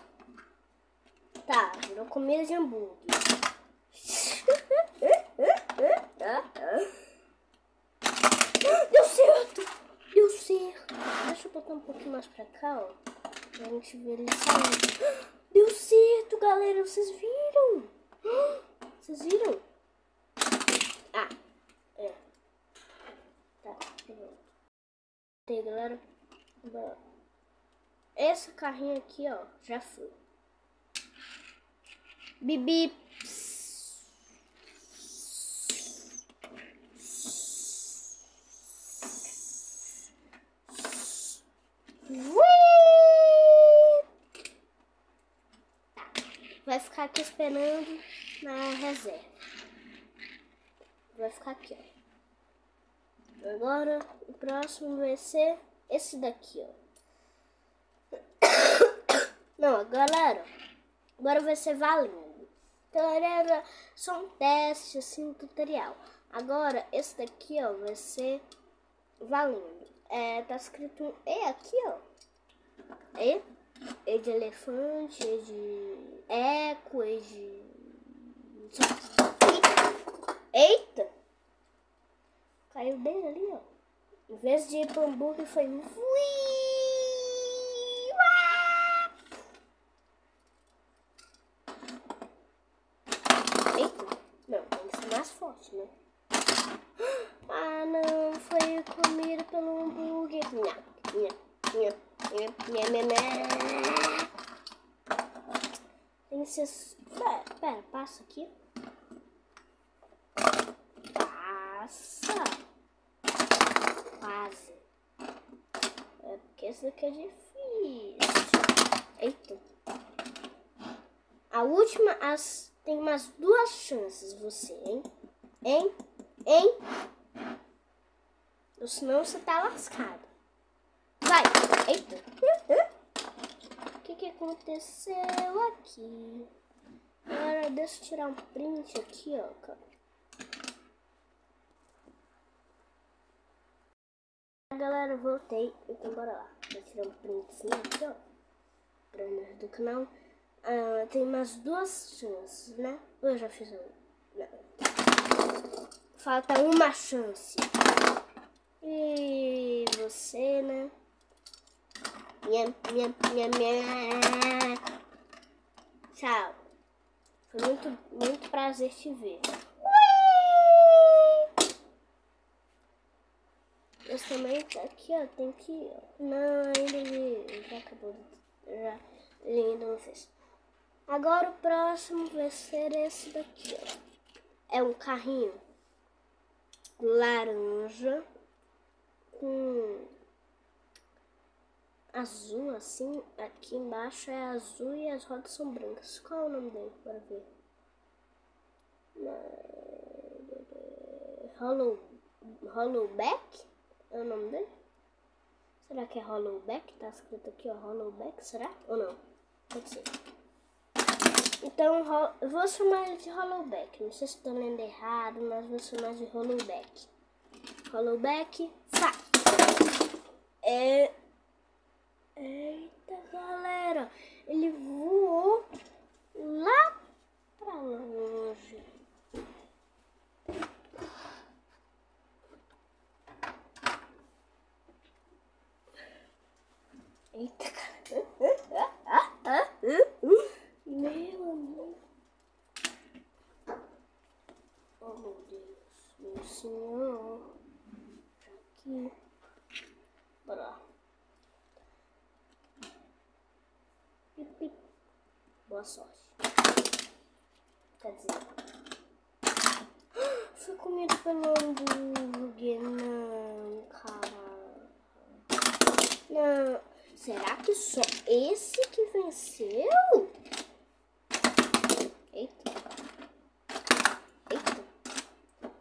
Tá, virou comida de hambúrguer. Deu certo! Deu certo! Deixa eu botar um pouquinho mais pra cá, ó. Pra gente ver ele saindo. Deu certo, galera. Vocês viram? Vocês viram? Ah, é. Tá, pronto. Tem, galera. Esse carrinho aqui, ó, já foi. Bibi. vai ficar aqui esperando na reserva. Vai ficar aqui, ó. Agora, o próximo vai ser esse daqui, ó. (coughs) Não, galera, agora vai ser valendo. Galera, só um teste, assim, um tutorial. Agora, esse daqui, ó, vai ser valendo. É, tá escrito um E aqui, ó. E, E de elefante, E de eco, E de Eita! Caiu bem ali, ó. Em vez de ir pro hambúrguer, foi... Eita! Não, tem que ser mais forte, né? Ah, não. Foi comido pelo hambúrguer. Não, não, não, não, não, não. Tem que ser... Pera, pera, passa aqui. Passa. Quase. É porque esse daqui é difícil. Eita. A última, as, tem umas duas chances você, hein? Hein? Hein? Ou senão você tá lascado. Vai. Eita. O que que aconteceu aqui? Agora deixa eu tirar um print aqui, ó, cara. Galera, voltei. Então bora lá. Vou tirar um printzinho aqui, ó. Pra nós do canal. Ah, tem mais duas chances, né? Eu já fiz um. Não. Falta uma chance. E você, né? Minha, minha, minha, minha. Tchau. Foi muito, muito prazer te ver. Esse também tá aqui, ó. Tem que. Não, ainda ele já acabou. Já, ele ainda não fez. Agora o próximo vai ser esse daqui, ó. É um carrinho laranja com azul assim. Aqui embaixo é azul e as rodas são brancas. Qual é o nome dele? Bora ver. Hollow, Hollowback? É o nome dele? Será que é Hollowback? Tá escrito aqui, ó, Hollowback, será? Ou não? Pode ser. Então, eu vou chamar ele de Hollowback. Não sei se estou lendo errado, mas vou chamar de Hollowback. Hollowback, fa! É... Eita, galera! Ele voou lá pra longe. Eita, cara. Meu amor. Oh, meu Deus. Meu senhor. Aqui. Bora lá. Boa sorte. Quer dizer... (gasps) Fui comido pelo hambúrguer. Não, cara. Não. Será que só esse que venceu? Eita. Eita.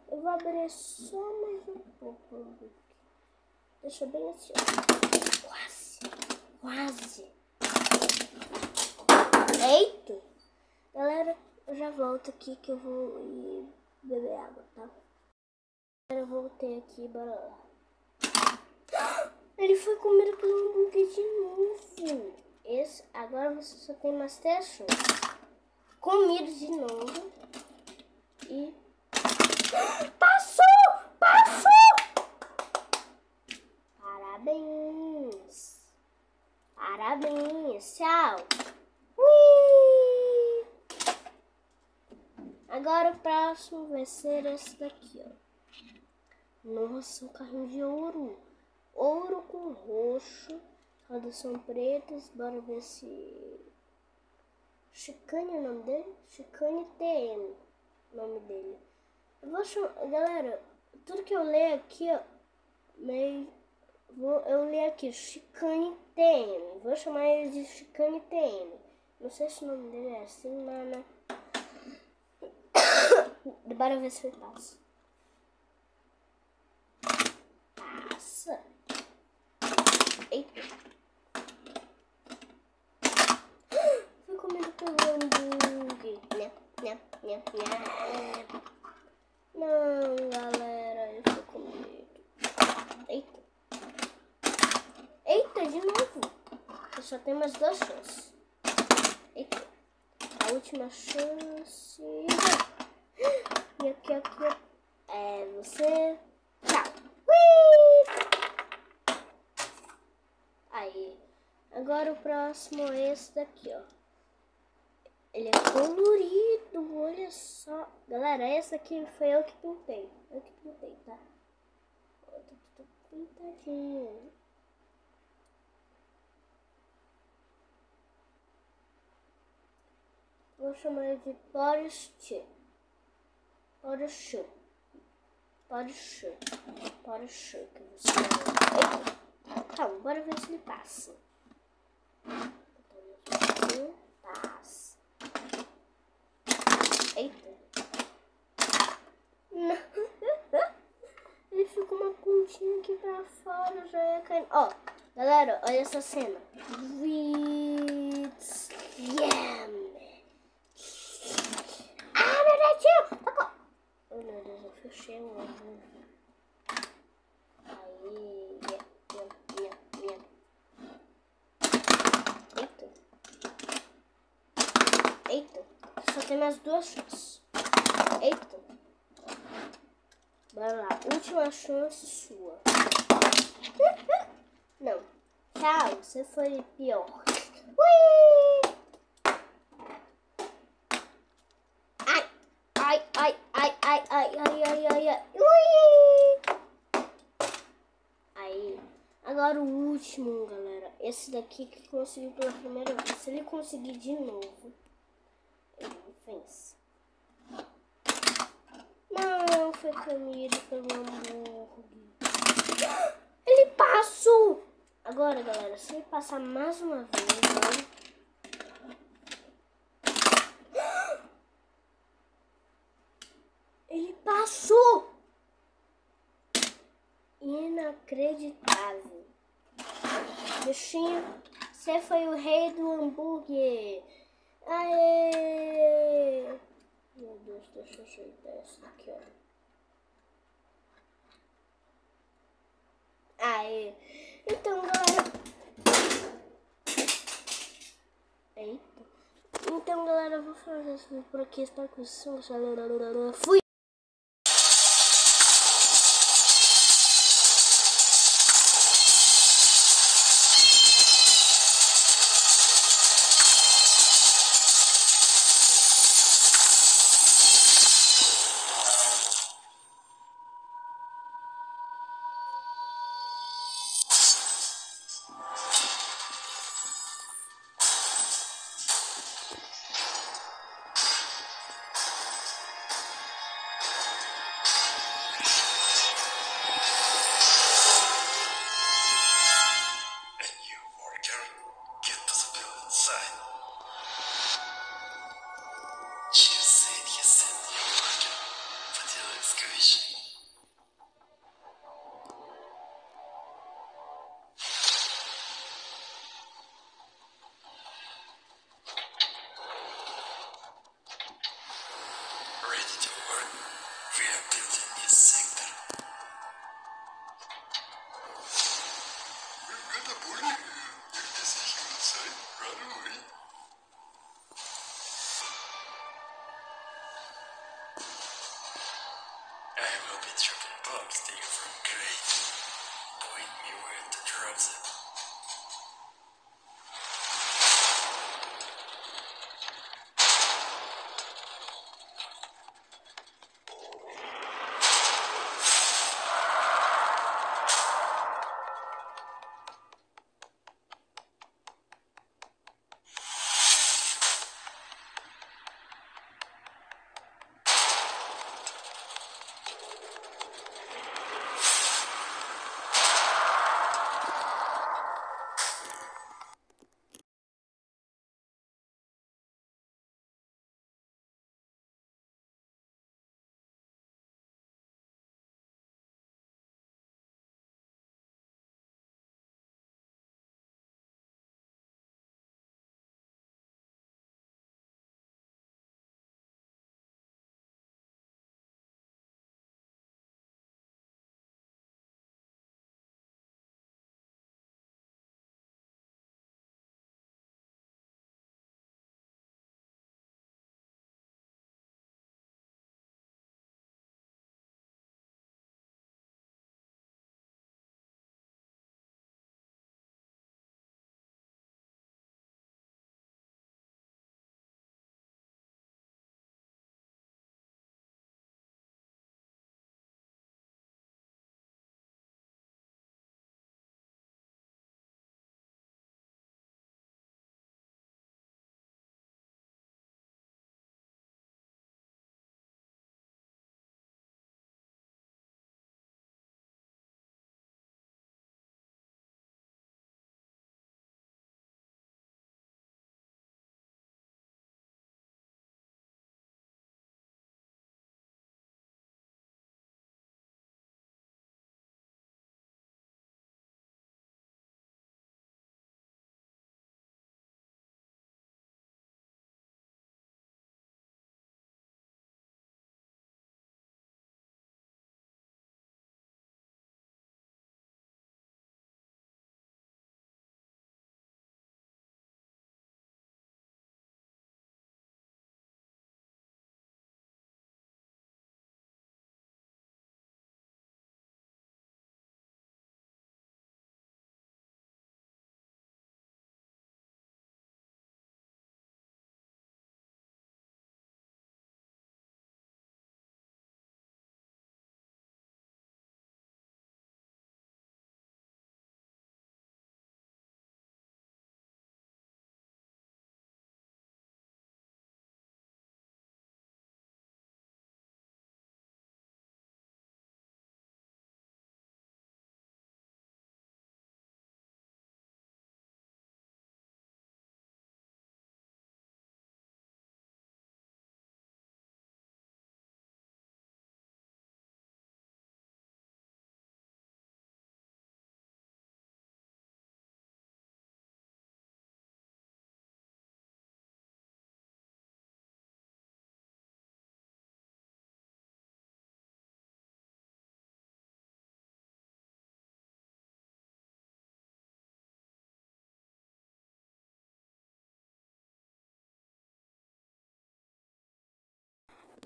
Eu vou abrir só mais um pouco. Deixa bem assim. Quase. Quase. Eita. Galera, eu já volto aqui que eu vou beber água, tá? Eu voltei aqui, bora lá. Ele foi comido pelo hambúrguer de novo. Esse, agora você só tem mais três chances. Comido de novo. E... (gasps) Passou! Passou! Parabéns! Parabéns! Tchau! Ui! Agora o próximo vai ser esse daqui, ó. Nossa, um carrinho de ouro ouro com roxo, rodas são pretas, bora ver se... Chicane é o nome dele? Chicane TM, nome dele. Eu vou chamar... Galera, tudo que eu leio aqui, ó, meio... Vou, eu leio aqui, Chicane TM. Vou chamar ele de Chicane TM. Não sei se o nome dele é assim, mas... Né? (coughs) Bora ver se ele passa. Eita. Fui comendo pelo hambúrguer. Né, né, né, né. Não, galera, eu fui comido. Eita. Eita, de novo. Eu só tenho mais duas chances. Eita. A última chance. aqui, aqui, aqui. É você. Tchau. Ui! Aí. Agora o próximo é esse daqui, ó. Ele é colorido, olha só. Galera, esse aqui foi eu que pintei. Eu que pintei, tá? Tá pintadinho. Vou chamar de Porsche. Porsche. Porsche. Porsche. Que você... Eita. Calma, bora ver se ele passa. Passa. Eita. Não. (laughs) Ele ficou uma pontinha aqui pra fora, já ia cair. Ó, galera, olha essa cena. It's... Yeah, Ah, meu netinho! Tocou! Oh, meu Deus, eu fechei o olho. Aí, yeah, yeah, yeah, yeah. Eita. Eita. Só tem mais duas chances. Eita. Bora lá. Última chance sua. Não. Tchau. Você foi pior. Ui! Ai, ai, ai, ai, ai, ai, ai, ai, ai, ai. Ui! Aí. Agora o último, galera. Esse daqui que conseguiu pela primeira vez. Se ele conseguir de novo, ele vence. Não, foi comido pelo hambúrguer. Ele passou! Agora, galera, se passar mais uma vez, olha. Ele passou! Inacreditável. Bichinho, você foi o rei do hambúrguer. Aê! Meu Deus, deixa eu ajeitar essa aqui, ó. Aê! Então, galera. Eita. Então, galera, eu vou fazer vídeo por aqui. Espero que vocês tenham Fui!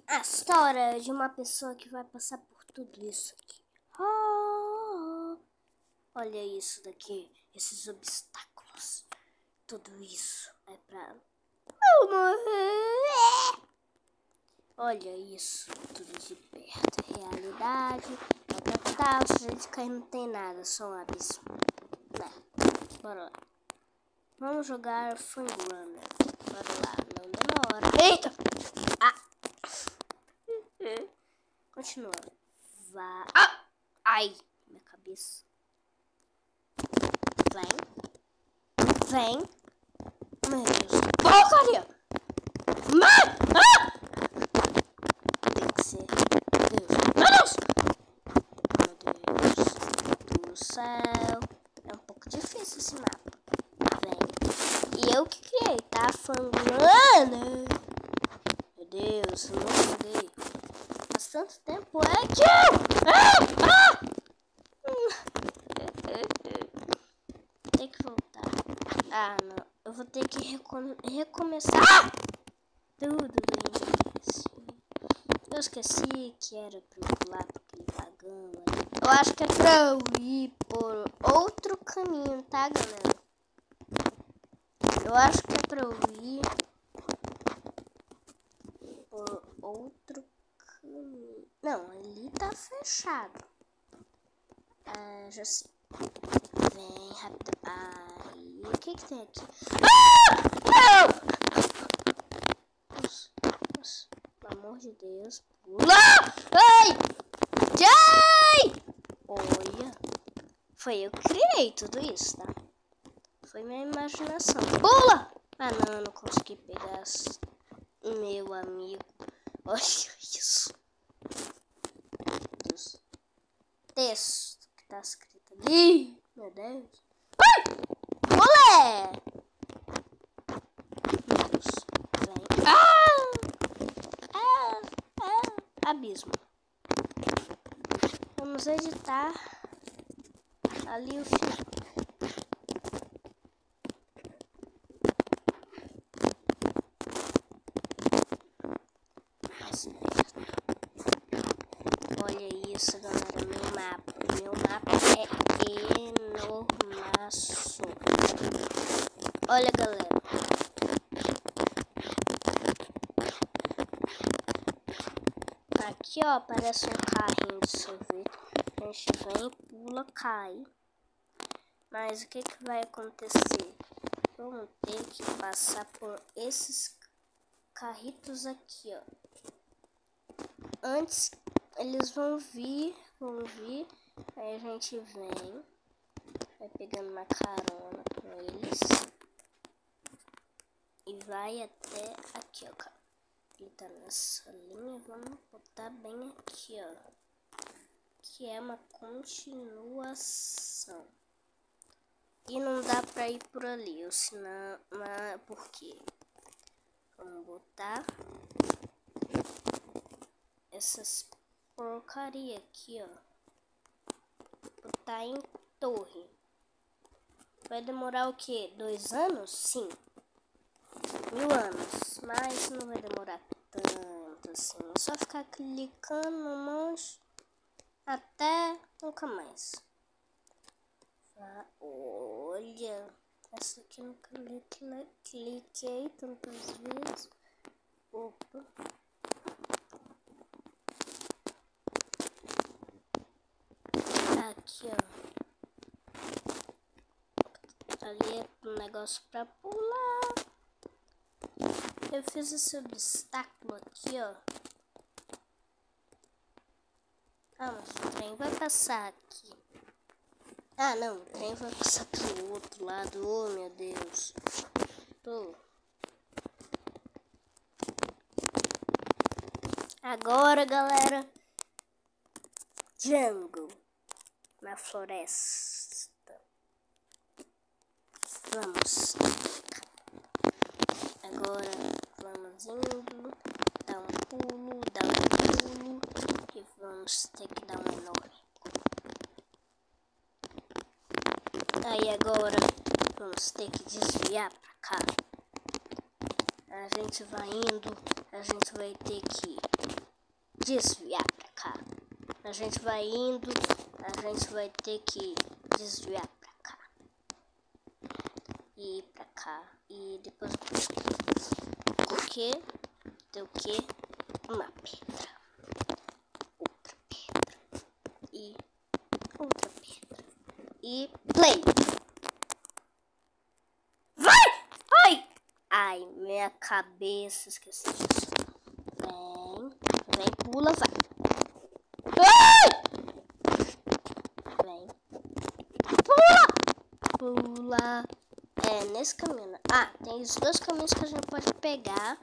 A história de uma pessoa que vai passar por tudo isso aqui. Oh, olha isso daqui, esses obstáculos. Tudo isso é pra eu morrer. Olha isso, tudo de perto. Realidade, é capital, se a gente cair não tem nada, só um abismo. Né? Bora lá. Vamos jogar Fungrunner. Bora lá, não demora. Eita! Ah! Continua. Vá. Ah! Ai! Minha cabeça. Vem. Vem. Meu Deus. Porcaria! Mãe! Ah! Tem que ser. Deus. Meu Deus! Meu Deus do céu. É um pouco difícil esse mapa. Vem. E eu que criei, tá? Fangulana. Meu Deus, não joguei. Tanto tempo. É que. Ah! Ah! Tem que voltar. Ah, não. Eu vou ter que recom recomeçar tudo do início. Eu esqueci que era pra eu pular por aquele vagão. Eu acho que é pra eu ir por outro caminho, tá, galera? Eu acho que é pra eu ir por outro caminho. Não, ali tá fechado. Ah, já sei. Vem rápido. Ai, o que que tem aqui? Ah! Não! Nossa, nossa, pelo amor de Deus. Pula! Ai! Ai! Olha. Foi eu que criei tudo isso, tá? Foi minha imaginação. Pula! Ah, não, não consegui pegar meu amigo. (laughs) Olha isso. Deus. Texto que tá escrito ali. Meu Deus. Ai! Olé! Deus. Vem. Ah! Ah! Ah! Abismo. Vamos editar ali o filme. Mais perto. Olha isso, galera. Mapa. Meu mapa é enormaço. Olha, galera. Aqui, ó, parece um carrinho de sorvete. A gente vem, pula, cai. Mas o que, que vai acontecer? Vamos ter que passar por esses carritos aqui, ó. Antes, eles vão vir, vão vir. Aí a gente vem, vai pegando uma carona com eles. E vai até aqui, ó, cara. Ele tá nessa linha, vamos botar bem aqui, ó. Que é uma continuação. E não dá pra ir por ali, ou senão, mas por quê? Vamos botar essas porcaria aqui, ó. Botar em torre. Vai demorar o quê? Dois anos? Sim. Mil anos. Mas não vai demorar tanto assim. É só ficar clicando no monte até nunca mais. Ah, olha. Essa aqui nunca cliquei tantas vezes. Opa. Aqui, ó. Ali é um negócio pra pular. Eu fiz esse obstáculo aqui, ó. Ah, mas o trem vai passar aqui. Ah, não. O trem vai passar pro outro lado. Oh, meu Deus. Tô. Agora, galera. Jungle. Na floresta. Vamos. Agora, vamos indo. Dá um pulo, dá um pulo. E vamos ter que dar um enorme. Aí agora vamos ter que desviar pra cá. A gente vai indo, a gente vai ter que desviar pra cá. A gente vai indo, a gente vai ter que desviar pra cá. E pra cá. E depois o que? Tem o que? Uma pedra. Outra pedra. E outra pedra. E play! Vai! Ai! Ai, minha cabeça, esqueci disso. Vem, vem, pula, vai. Vem. Pula! Pula. É, nesse caminho. Ah, tem os dois caminhos que a gente pode pegar.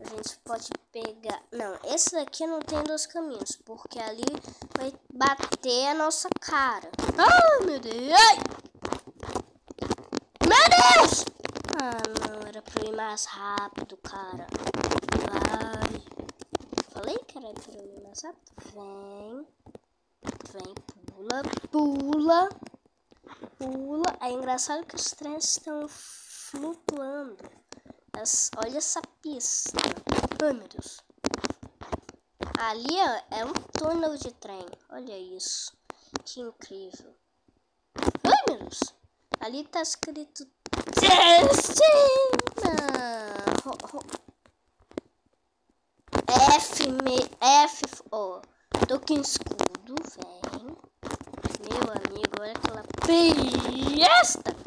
A gente pode pegar... Não, esse daqui não tem dois caminhos. Porque ali vai bater a nossa cara. Ah, meu Deus! Ai! Meu Deus! Ah, não. Era pra ir mais rápido, cara. Vai. Falei que era pra eu ir mais rápido. Vem. Vem, pula, pula. Pula. É engraçado que os trens estão flutuando. As, olha essa pista. Ai, meu Deus. Ali ó, é um túnel de trem. Olha isso. Que incrível. Ai, meu Deus. Ali tá escrito Destina. F, me, F, ó. Oh, tô com escudo, vem. Meu amigo, olha aquela besta.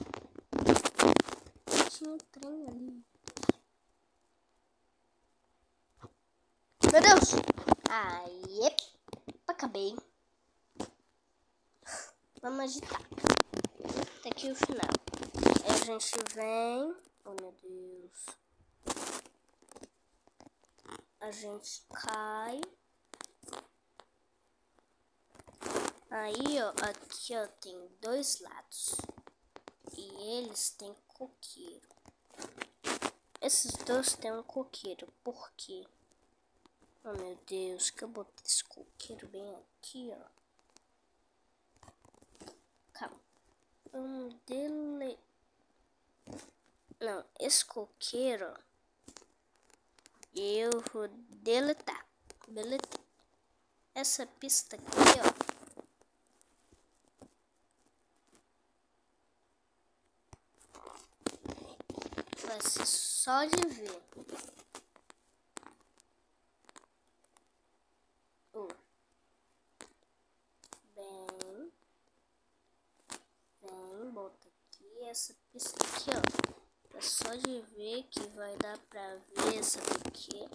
Tinha um trem ali. Meu Deus! Aí, acabei. Vamos agitar. Até aqui o final. Aí a gente vem. Oh meu Deus. A gente cai. Aí, ó, aqui, ó, tem dois lados. E eles têm coqueiro. Esses dois têm um coqueiro. Por quê? Oh, meu Deus, que eu botei esse coqueiro bem aqui, ó. Calma. Um dele... Não, esse coqueiro... Eu vou deletar. Deletar. Essa pista aqui, ó. Ser só de ver. essa pista aqui, ó. É só de ver que vai dar pra ver essa daqui.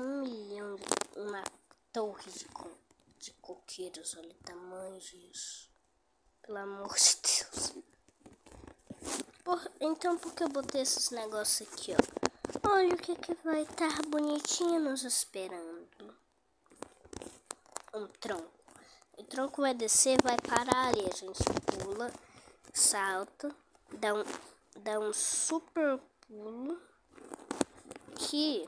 Um milhão de... Uma torre de, co... de coqueiros. Olha o tamanho disso. Pelo amor de Deus. Então por que eu botei esses negócios aqui, ó? Olha o que, que vai estar bonitinho nos esperando. Um tronco. O tronco vai descer, vai parar ali. A gente pula, salta, dá um, dá um super pulo que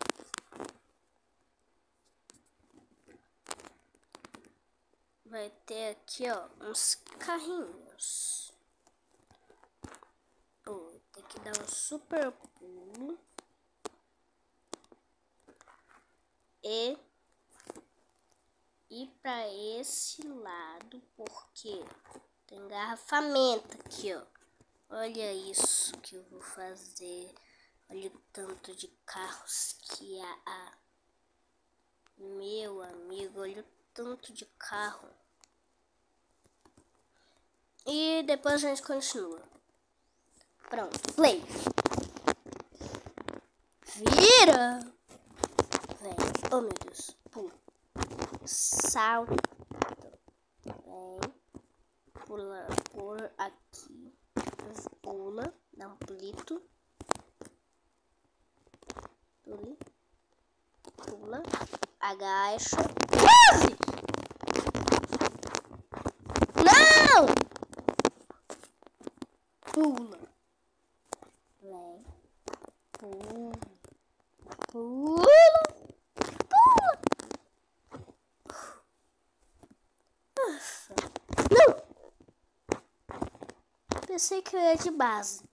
vai ter aqui, ó, uns carrinhos. Oh, tem que dar um super pulo. E ir para esse lado porque tem engarrafamento aqui, ó. Olha isso que eu vou fazer. Olha o tanto de carros que há. Meu amigo, olha o tanto de carro. E depois a gente continua. Pronto, play. Vira! Vem. Oh, meu Deus. Salto, vem, pula por aqui, pula, dá um plito, pula, pula, agacha, quase! Não! Pula, vem, pula, pula. pensei que eu ia de base.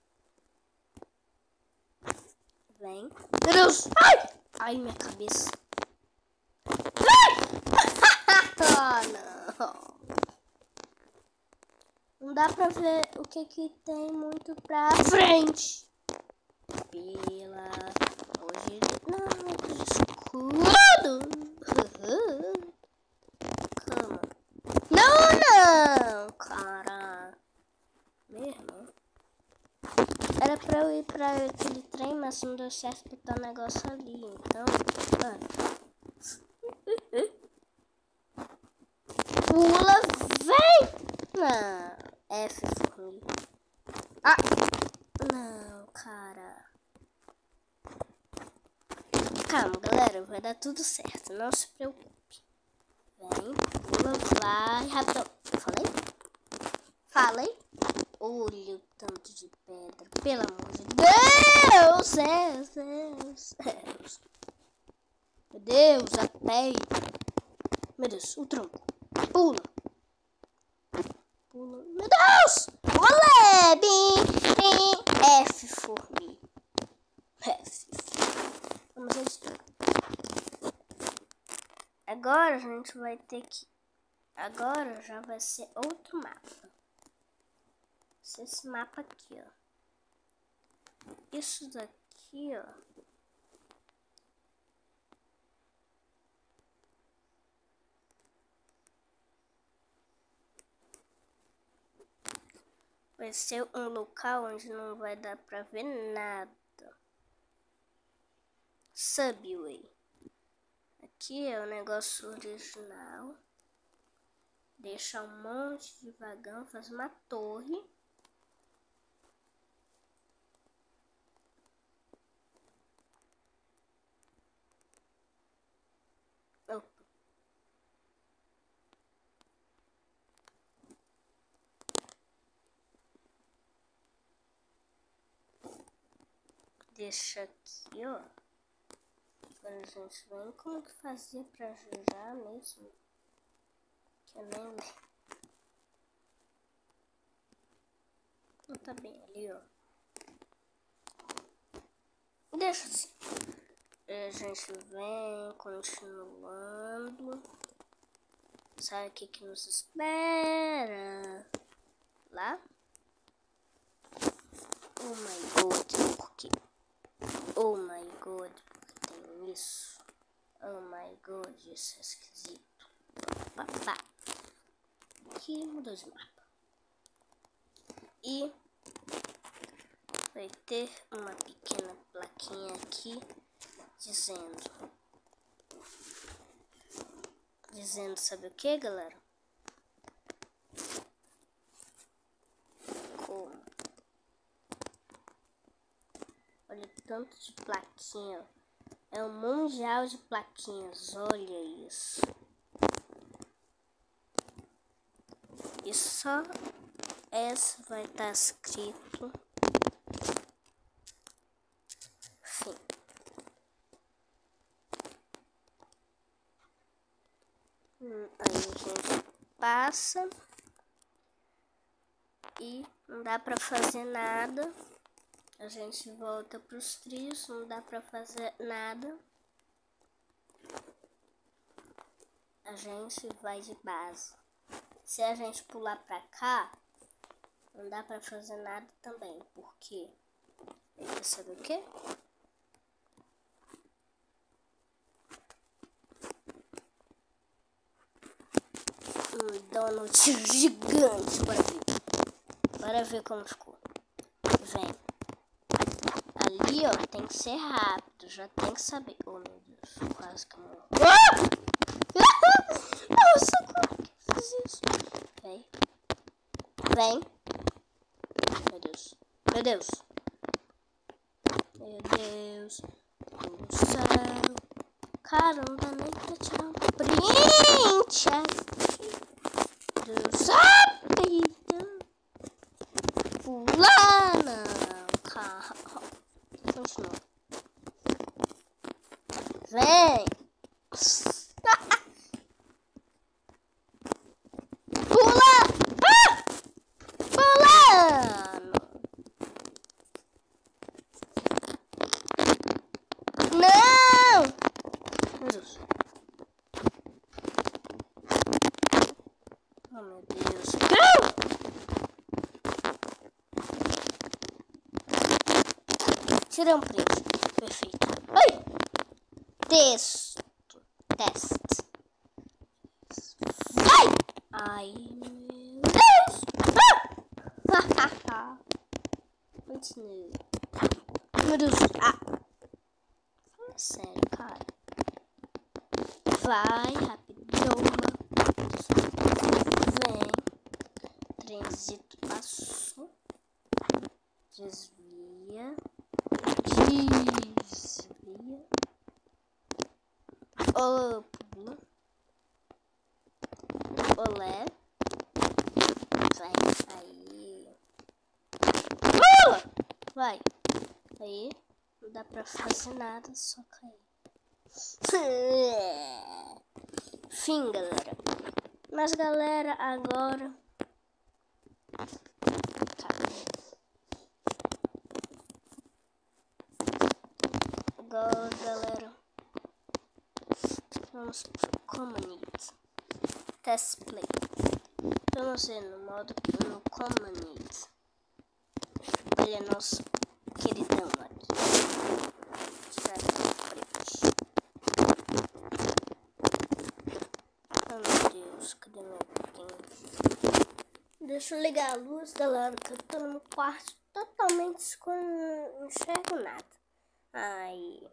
Vem. Meu Deus! Ai! Ai, minha cabeça. (laughs) não. Não dá pra ver o que que tem muito pra frente. Pela... Hoje... Não, escuro. Calma. Não, não, cara. Mesmo. Era pra eu ir pra mas não deu certo botar o negócio ali. Então, mano. Pula, vem! Não, F foi. Ah! Não, cara. Calma, galera, vai dar tudo certo, não se preocupe. Vem, pula, vai, rapidão. Falei? Falei? Olha o tanto de pedra, pelo amor de Deus! Deus, Deus, Deus. Meu Deus, a pedra. Meu Deus, o tronco. Pula. Pula. Meu Deus! Olé! Bim, bim. F for me. F. Vamos registrar. Agora a gente vai ter que... Agora já vai ser outro mapa. Esse mapa aqui, ó. Isso daqui, ó. vai ser um local onde não vai dar pra ver nada. Subway. Aqui é o negócio original. Deixa um monte de vagão, faz uma torre. Deixa aqui, ó. Agora a gente vem como que fazia pra girar mesmo. Que eu nem Não tá bem ali, ó. Deixa assim. A gente vem continuando. Sabe o que que nos espera? Lá? Oh my god, por quê? Oh my god, tem isso. Oh my god, isso é esquisito. Papá. Aqui mudou de mapa. E vai ter uma pequena plaquinha aqui dizendo. Dizendo, sabe o que, galera? Tanto de plaquinha. É um mundial de plaquinhas, olha isso. E só essa vai estar tá escrito. Fim. Hum, aí a gente passa e não dá pra fazer nada. A gente volta para os trios, não dá para fazer nada. A gente vai de base. Se a gente pular para cá, não dá para fazer nada também, porque quer saber o quê? Um donut (laughs) gigante, bora ver. Bora ver como ficou. Vem ali, ó, tem que ser rápido. Já tem que saber. Oh, meu Deus, quase que eu morro. Ah! Nossa, como que fiz isso? Vem. Vem. Meu Deus. Meu Deus. Meu Deus. Do céu. Cara, não dá nem pra tirar um print aqui. Deus. Rápido. Fulana. Carro. Continua. Vem! Pula! Ah! Pulando! meu Deus. Não! Print. Perfeito. Ai! Texto. Teste. Ai! Ai, meu Deus! Ah! Continue. Meu Deus. Ah! Fala sério, cara. Vai, rapidão. Vem. Trânsito passou. Desvia. Desvia. Olá, pula. Olé. Vai, aí. Pula! Vai. Aí. Pra fazer nada, só cair. Fim, galera. Mas, galera, agora... Tá. Agora, galera. Vamos pro Community. Test Play. Vamos ver no modo no Community. Ele é nosso queridão aqui. Tirar aqui Oh meu Deus, cadê meu pequeno? Deixa eu ligar a luz, galera, que eu tô no quarto totalmente escuro, não enxergo nada. Ai.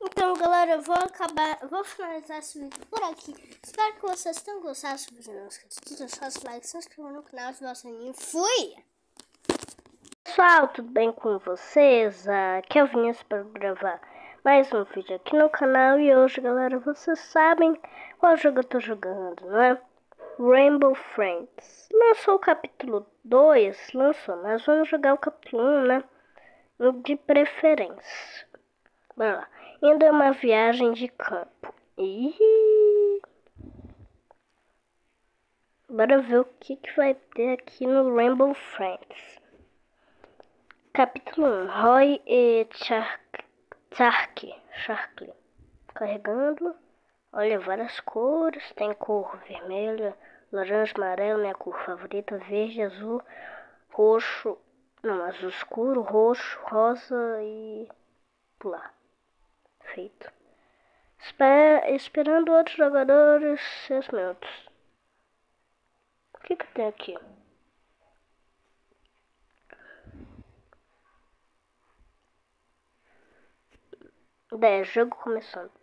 Então, galera, eu vou acabar, vou finalizar esse vídeo por aqui. Espero que vocês tenham gostado desse vídeo. Não esqueça de deixar o like, se inscrever no canal, ativar o sininho. Fui! Pessoal, tudo bem com vocês? Aqui é o Vinícius para gravar mais um vídeo aqui no canal. E hoje, galera, vocês sabem qual jogo eu tô jogando, não é? Rainbow Friends. Lançou o capítulo 2, lançou, mas vamos jogar o capítulo 1, né? De preferência. Bora lá. Indo é uma viagem de campo. Ih! Bora ver o que, que vai ter aqui no Rainbow Friends. Capítulo 1. Roy e Chark, Chark. Carregando. Olha, várias cores. Tem cor vermelha, laranja, amarelo, minha cor favorita, verde, azul, roxo. Não, azul escuro, roxo, rosa e pular feito. Esper esperando outros jogadores 6 minutos. O que que tem aqui? Dez, jogo começando.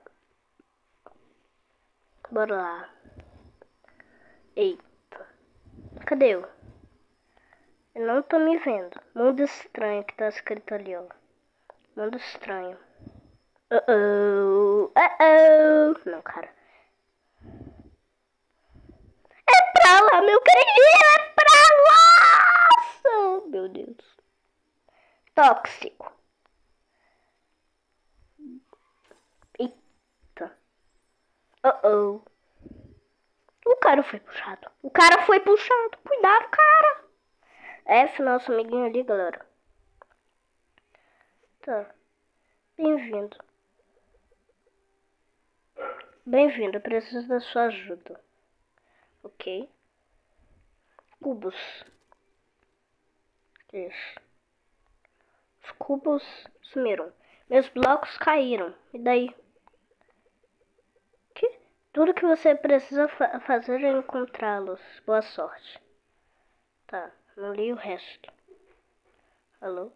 Bora lá. Eita. Cadê eu? Eu não tô me vendo. Mundo estranho que tá escrito ali, ó. Mundo estranho. Uh oh, uh oh. Não, cara. É pra lá, meu queridinho, é pra lá! Meu Deus. Tóxico. Eita. Uh oh. O cara foi puxado. O cara foi puxado. Cuidado, cara. F, nosso amiguinho ali, galera. Tá. Bem-vindo. Bem-vindo, preciso da sua ajuda. Ok. Cubos. Isso. Os cubos sumiram. Meus blocos caíram. E daí? Tudo que você precisa fa fazer é encontrá-los. Boa sorte. Tá, não li o resto. Alô?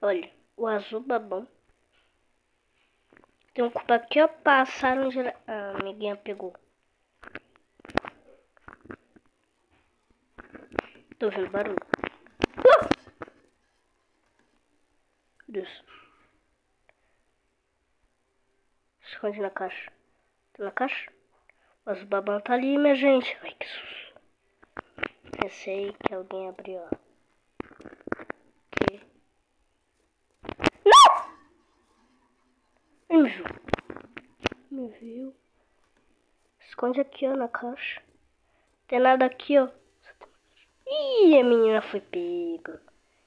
Olha, o azul babão. Tem um cubo aqui, ó. Passaram de... Ah, a amiguinha pegou. Tô ouvindo barulho. Uh! Deus. Esconde na caixa. Caixa? Mas o babão tá ali, minha gente. Ai, que susto. Pensei que alguém abriu, ó. me viu. Me viu. Esconde aqui, ó, na caixa. Tem nada aqui, ó. Ih, a menina foi pega.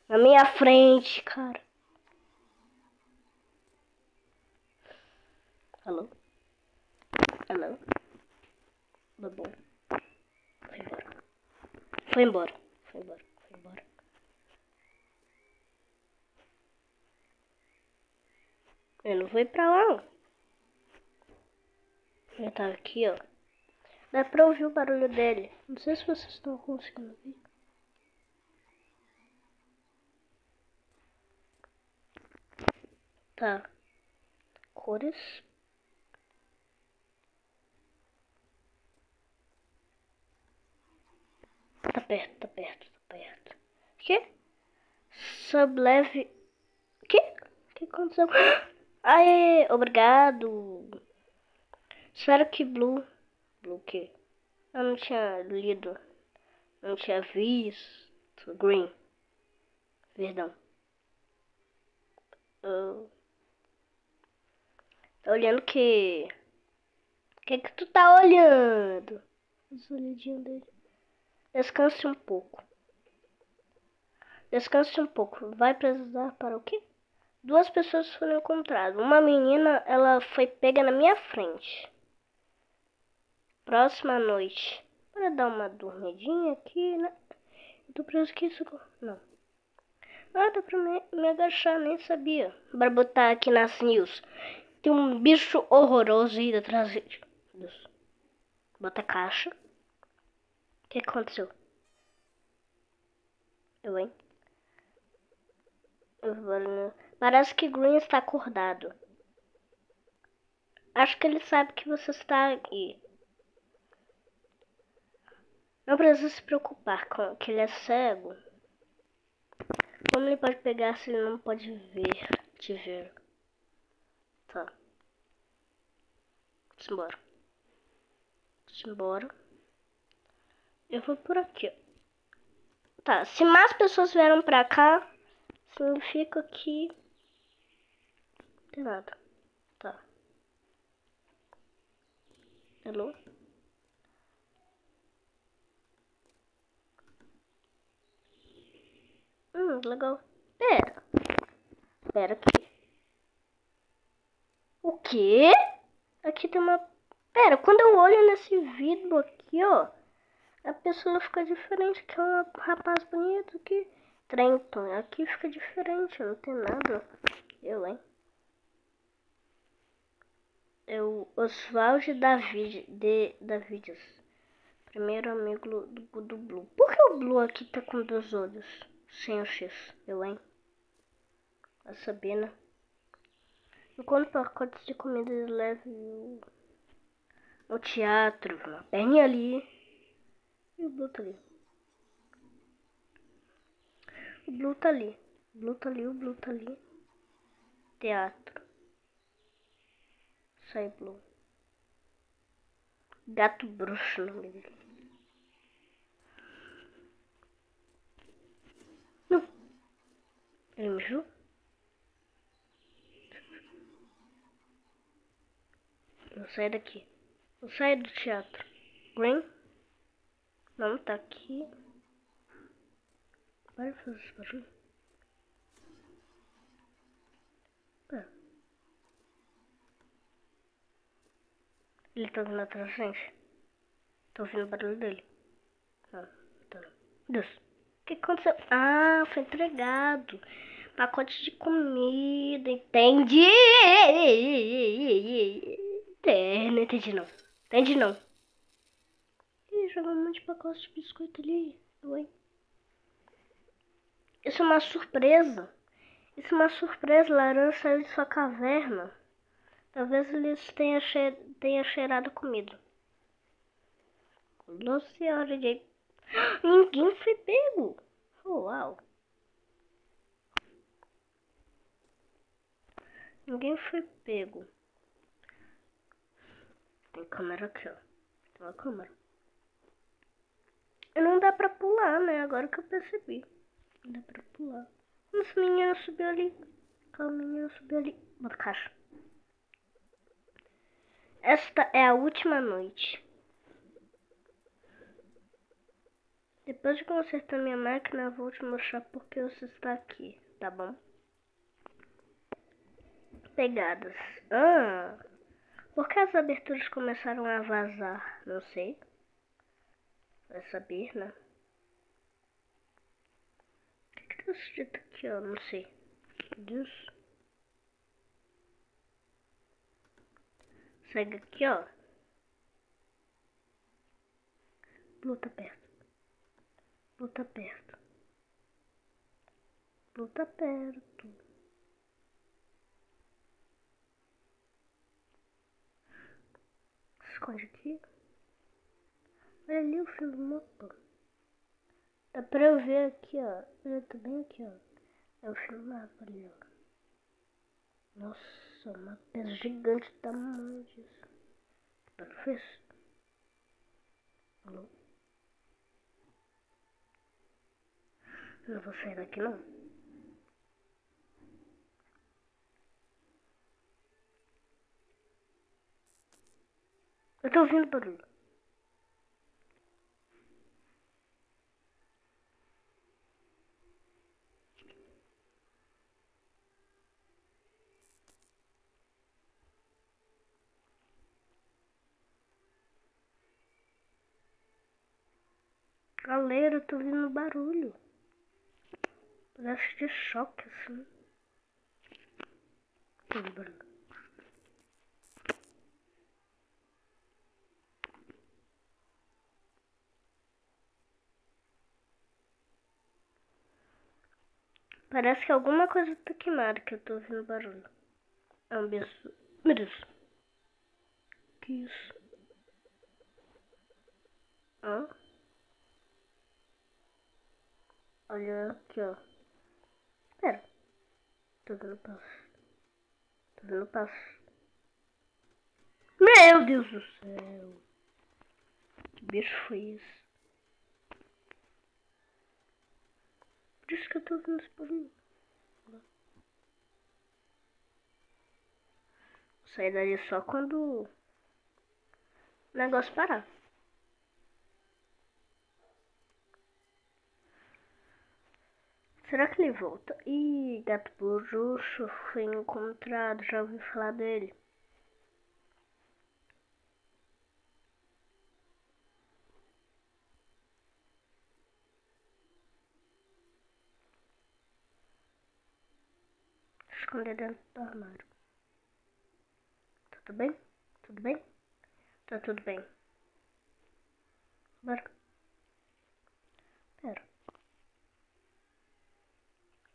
Na minha frente, cara. Alô? Alô? Foi bom. Foi embora. Foi embora. Foi embora. Foi embora. Eu não vou pra lá. Ele tá aqui, ó. Dá pra ouvir o barulho dele. Não sei se vocês estão conseguindo ouvir. Tá. Cores. Tá perto, tá perto, tá perto. Que? Subleve. Que? O que aconteceu? (gasps) Aê, obrigado. Espero que Blue. Blue que? Eu não tinha lido. Não tinha visto. Green. Verdão. Tá olhando que. O que que tu tá olhando? Os olhadinhos dele. Descanse um pouco. Descanse um pouco. Vai precisar para o quê? Duas pessoas foram encontradas. Uma menina, ela foi pega na minha frente. Próxima noite. Para dar uma dormidinha aqui, né? Eu tô preso que isso... Não. Dá pra me, me agachar, nem sabia. Para botar aqui nas news. Tem um bicho horroroso aí atrás. Deus. Bota caixa. Que aconteceu? Eu, hein? Parece que Green está acordado. Acho que ele sabe que você está aqui. Não precisa se preocupar com que ele é cego. Como ele pode pegar se ele não pode ver, te ver? Tá. Simbora. Simbora. Eu vou por aqui. Tá, se mais pessoas vieram pra cá, significa que... Não tem nada. Tá. Alô? Hum, legal. Pera. Pera aqui. O quê? Aqui tem uma... Pera, quando eu olho nesse vidro aqui, ó a pessoa fica diferente, que é um rapaz bonito que Trenton. Aqui fica diferente, não tem nada. Eu, hein? O Oswald David, de Davides. Primeiro amigo do, do Blue. Por que o Blue aqui tá com dois olhos? Sem o X. Eu, hein? A Sabina. Enquanto pacotes de comida leve o teatro, uma ali. E o Blue tá ali. O Blue tá ali. O Blue tá ali, o Blue tá ali. Teatro. Sai Blue. Gato bruxo o nome. Não. Ele viu? Eu saio daqui. Eu saio do teatro. Green? Não tá aqui. Vai fazer esse barulho. É. Ele tá vindo atrás da gente. Tô ouvindo o barulho dele. Ah, tá. Deus. O que aconteceu? Ah, foi entregado. Pacote de comida, entendi. É, não entendi não. Jogar um monte de pacote de biscoito ali. Oi. Isso é uma surpresa. Isso é uma surpresa. Laranja saiu de sua caverna. Talvez eles tenham, che tenha cheirado comida. Nossa senhora, de... (gasps) Ninguém foi pego. Oh, uau. Ninguém foi pego. Tem câmera aqui, ó. Tem uma câmera. Não dá pra pular, né? Agora que eu percebi. Não dá pra pular. Essa menina subiu ali. Aquela menina subiu ali. Bota caixa. Esta é a última noite. Depois de consertar minha máquina, eu vou te mostrar porque você está aqui, tá bom? Pegadas. Ah, por que as aberturas começaram a vazar? Não sei. Vai saber, né? O que, que tá escrito aqui, ó? Não sei. Deus. Segue aqui, ó. Luta perto. Luta perto. Luta perto. Esconde aqui. Olha ali o fio do mapa. Dá pra eu ver aqui, ó. Eu tô bem aqui, ó. É o fio do mapa ali, ó. Nossa, o mapa é gigante tamanho disso. Tá fez? Alô? Não vou sair daqui não. Eu tô ouvindo barulho. Galera, eu tô ouvindo barulho. Parece de choque, assim. Barulho. Parece que alguma coisa tá queimada que eu tô ouvindo barulho. É um bicho. Meu Deus. Que isso? Hã? Olha aqui, ó. Pera. Tô dando passo. Tô dando passo. Meu Deus do céu. Que bicho foi isso? Por isso que eu tô ouvindo esse barulho. Vou sair dali só quando o negócio parar. Será que ele volta? Ih, gato bruxo foi encontrado, já ouvi falar dele. Esconder dentro do armário. Tudo bem? Tudo bem? Tá tudo bem. Bora. Pera.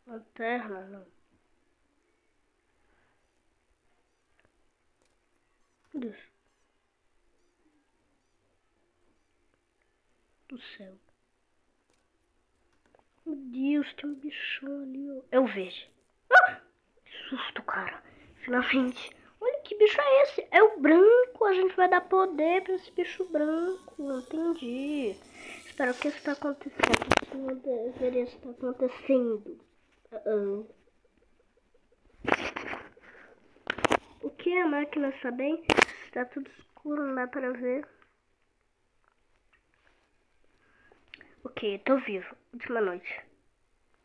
Lanterna, não. Deus. Do céu. Meu Deus, tem um bichão ali, ó. É o verde. Ah! Que susto, cara. Finalmente. Olha que bicho é esse? É o branco. A gente vai dar poder pra esse bicho branco. Não entendi. Espero que isso está acontecendo. Isso não deveria estar acontecendo. Uh -oh. O que a máquina está bem? Está tudo escuro, não dá para ver. Ok, tô vivo. Última noite.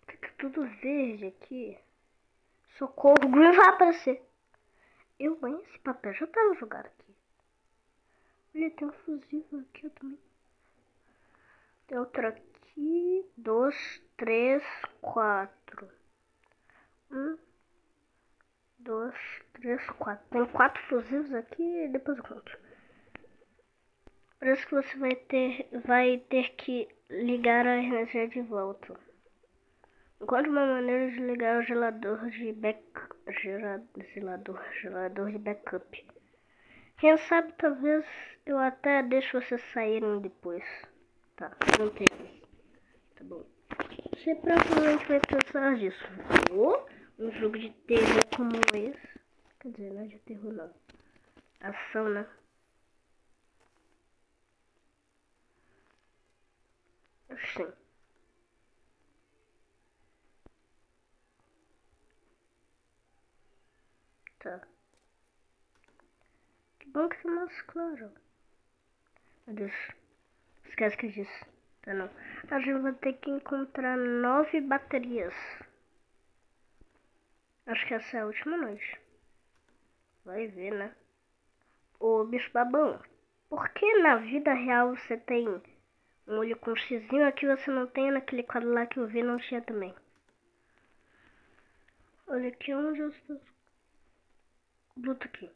Fica tudo verde aqui. Socorro, o Green vai aparecer. Eu ganho esse papel, já tava jogado aqui. Olha, tem um fusível aqui também. Tem outro aqui. Dois, três, quatro. Um, dois, três, quatro. Tem quatro fuzis aqui depois eu conto. Parece que você vai ter, vai ter que ligar a energia de volta. Encontre uma maneira de ligar o gelador de back, gelador, gelador de backup. Quem sabe talvez eu até deixe vocês saírem depois. Tá, não tem. Tá bom. Você provavelmente vai precisar disso. Ou um jogo de terror como esse. Quer dizer, não é de terror não. Ação, né? Sim. Tá. Que bom que tá mais claro. Meu Deus. Esquece que eu disse. Tá não. A gente vai ter que encontrar nove baterias. Acho que essa é a última noite. Vai ver, né? Ô bicho babão. Por que na vida real você tem Um olho com um xizinho aqui você não tem, naquele quadro lá que eu vi não tinha também. Olha aqui onde eu estou. Blue tá aqui.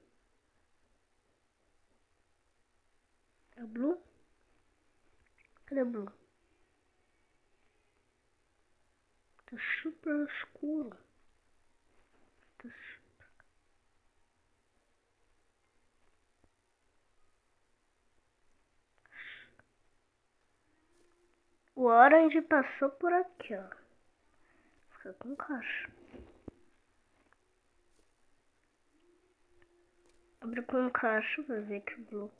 É Blue? Cadê Blue? Tá super escuro. Tá super... O orange passou por aqui, ó. Fica com caixa. Abre com caixa pra ver que o blue.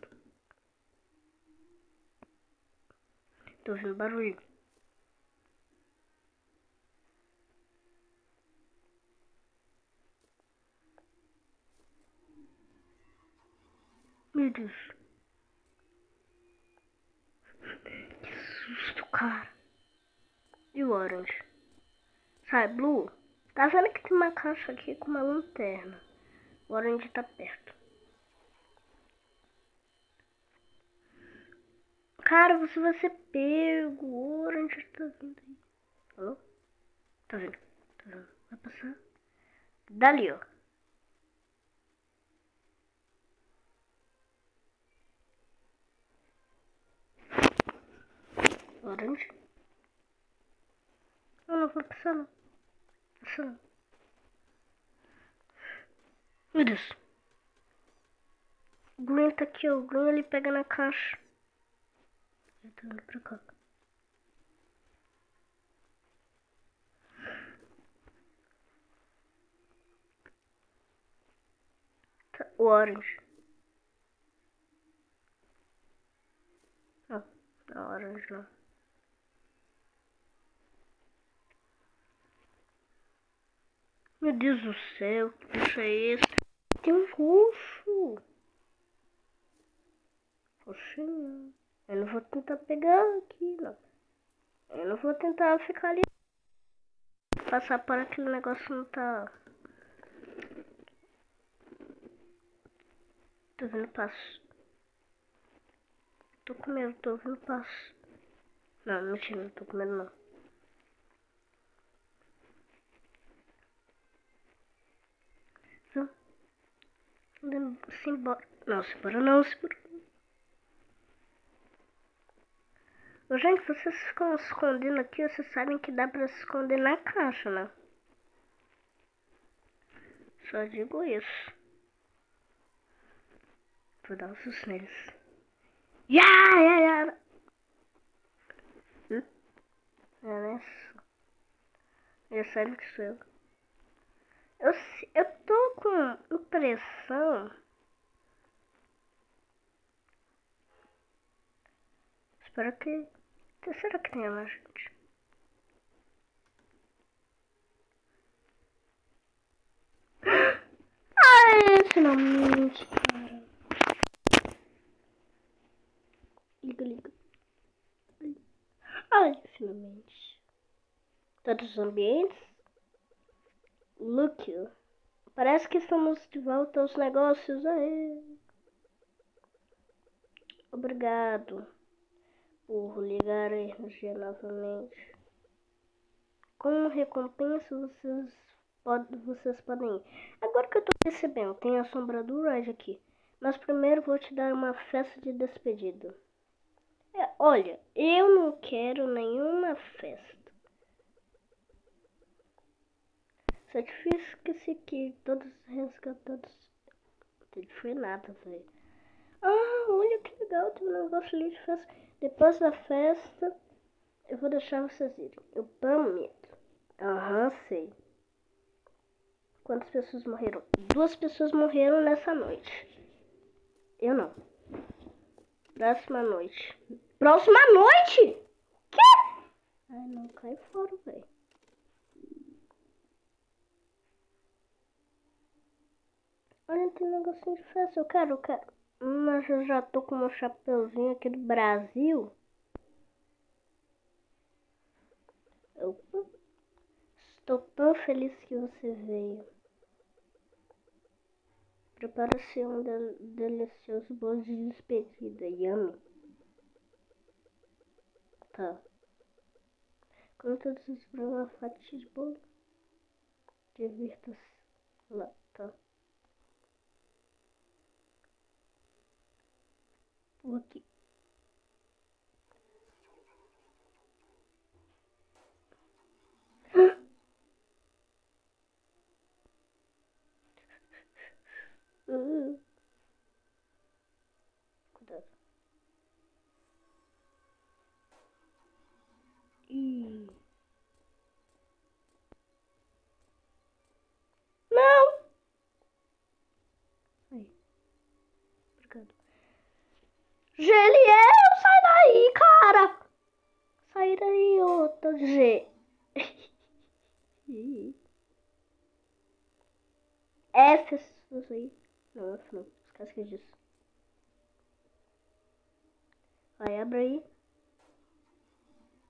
Tô ouvindo barulho. Meu Deus. Que susto, cara. E o orange? Sai, Blue. Tá vendo que tem uma caixa aqui com uma lanterna. O orange tá perto. Cara, você vai ser pego. O orange tá vindo aí. Alô? Tá vendo? Tá vendo? Vai passar. Dali, ó. Eu não vou. Passar não. Meu Deus. O Green tá aqui, ó. O Green ele pega na caixa. Ele tá indo pra cá. Tá, o Orange. Não, não, Orange não. Meu Deus do céu, que bicho é esse? Tem um roxo. Roxinho. Eu não vou tentar pegar aqui, não. Eu não vou tentar ficar ali. Passar para aquele negócio não tá. Tô vendo passo. Tô com medo, tô vendo passo. Não, mentira, não tô com medo não. Simbora. Não, simbora não, simbora. Gente, vocês ficam escondendo aqui, vocês sabem que dá pra se esconder na caixa, né? Só digo isso. Vou dar um neles. Ya, ya, ya. Hum? É nessa. É sério que sou eu. Eu, eu tô com impressão. Espero que. Será que tem mais gente? (gasps) Ai, finalmente, cara. Liga, liga. Ai, finalmente. Todos os ambientes Look, parece que estamos de volta aos negócios. Aê. Obrigado por ligar a energia novamente. Como recompensa, vocês, pode, vocês podem ir. Agora que eu tô percebendo, tem a sombra do Raj aqui. Mas primeiro vou te dar uma festa de despedida. Olha, eu não quero nenhuma festa. Só difícil que esse aqui, todos resgatados. Não foi nada, velho. Ah, olha que legal, tem um negócio ali de festa. Depois da festa, eu vou deixar vocês irem. Eu prometo. Aham, sei. Quantas pessoas morreram? Duas pessoas morreram nessa noite. Eu não. Próxima noite. Próxima noite? Que? Ai, não, cai fora, velho. Olha, tem um negocinho de festa. Eu quero, eu quero. Mas eu já tô com meu chapeuzinho aqui do Brasil. Eu estou tão feliz que você veio. Prepara-se um del delicioso bolo de despedida, Yummy. Tá. Quando todos os uma fatia de bolo. Divirta-se lá, tá? Vou aqui. Uh. (gasps) Cuidado. Ih. Não! Aí. Obrigado. Geliel, sai daí, cara! Sai daí, outro G. F, não sei. Não, F não. Esquece disso. Vai, abre aí.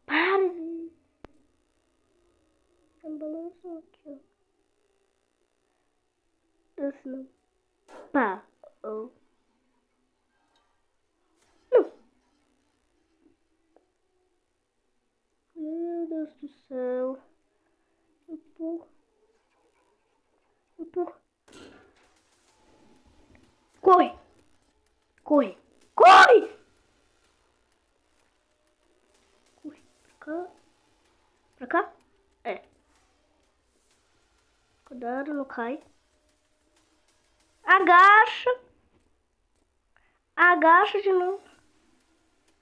Para de... Tem balanço aqui, ó. Esse não. Pá. Oh. Não. Meu Deus do céu. Empurra. Empurra. Corre! Corre! Corre! Corre. Pra cá. Pra cá? É. Cuidado, não cai. Agacha. Agacha de novo.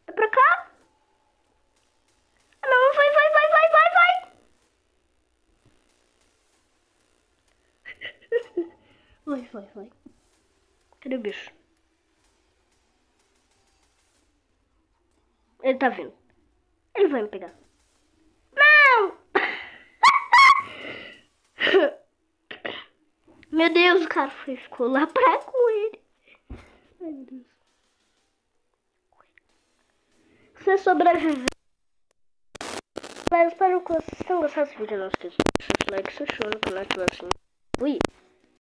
É pra cá? Não, vai, vai, vai, vai, vai, vai. (laughs) Vai, vai, vai. Cadê o bicho? Ele tá vindo. Ele vai me pegar. Não! (laughs) Meu Deus, o cara foi, ficou lá pra com ele. Ai, meu Deus. Você sobreviveu. Mas espero que vocês tenham gostado desse vídeo. Não esqueça de deixar o like, seu show no canal, sininho. Fui!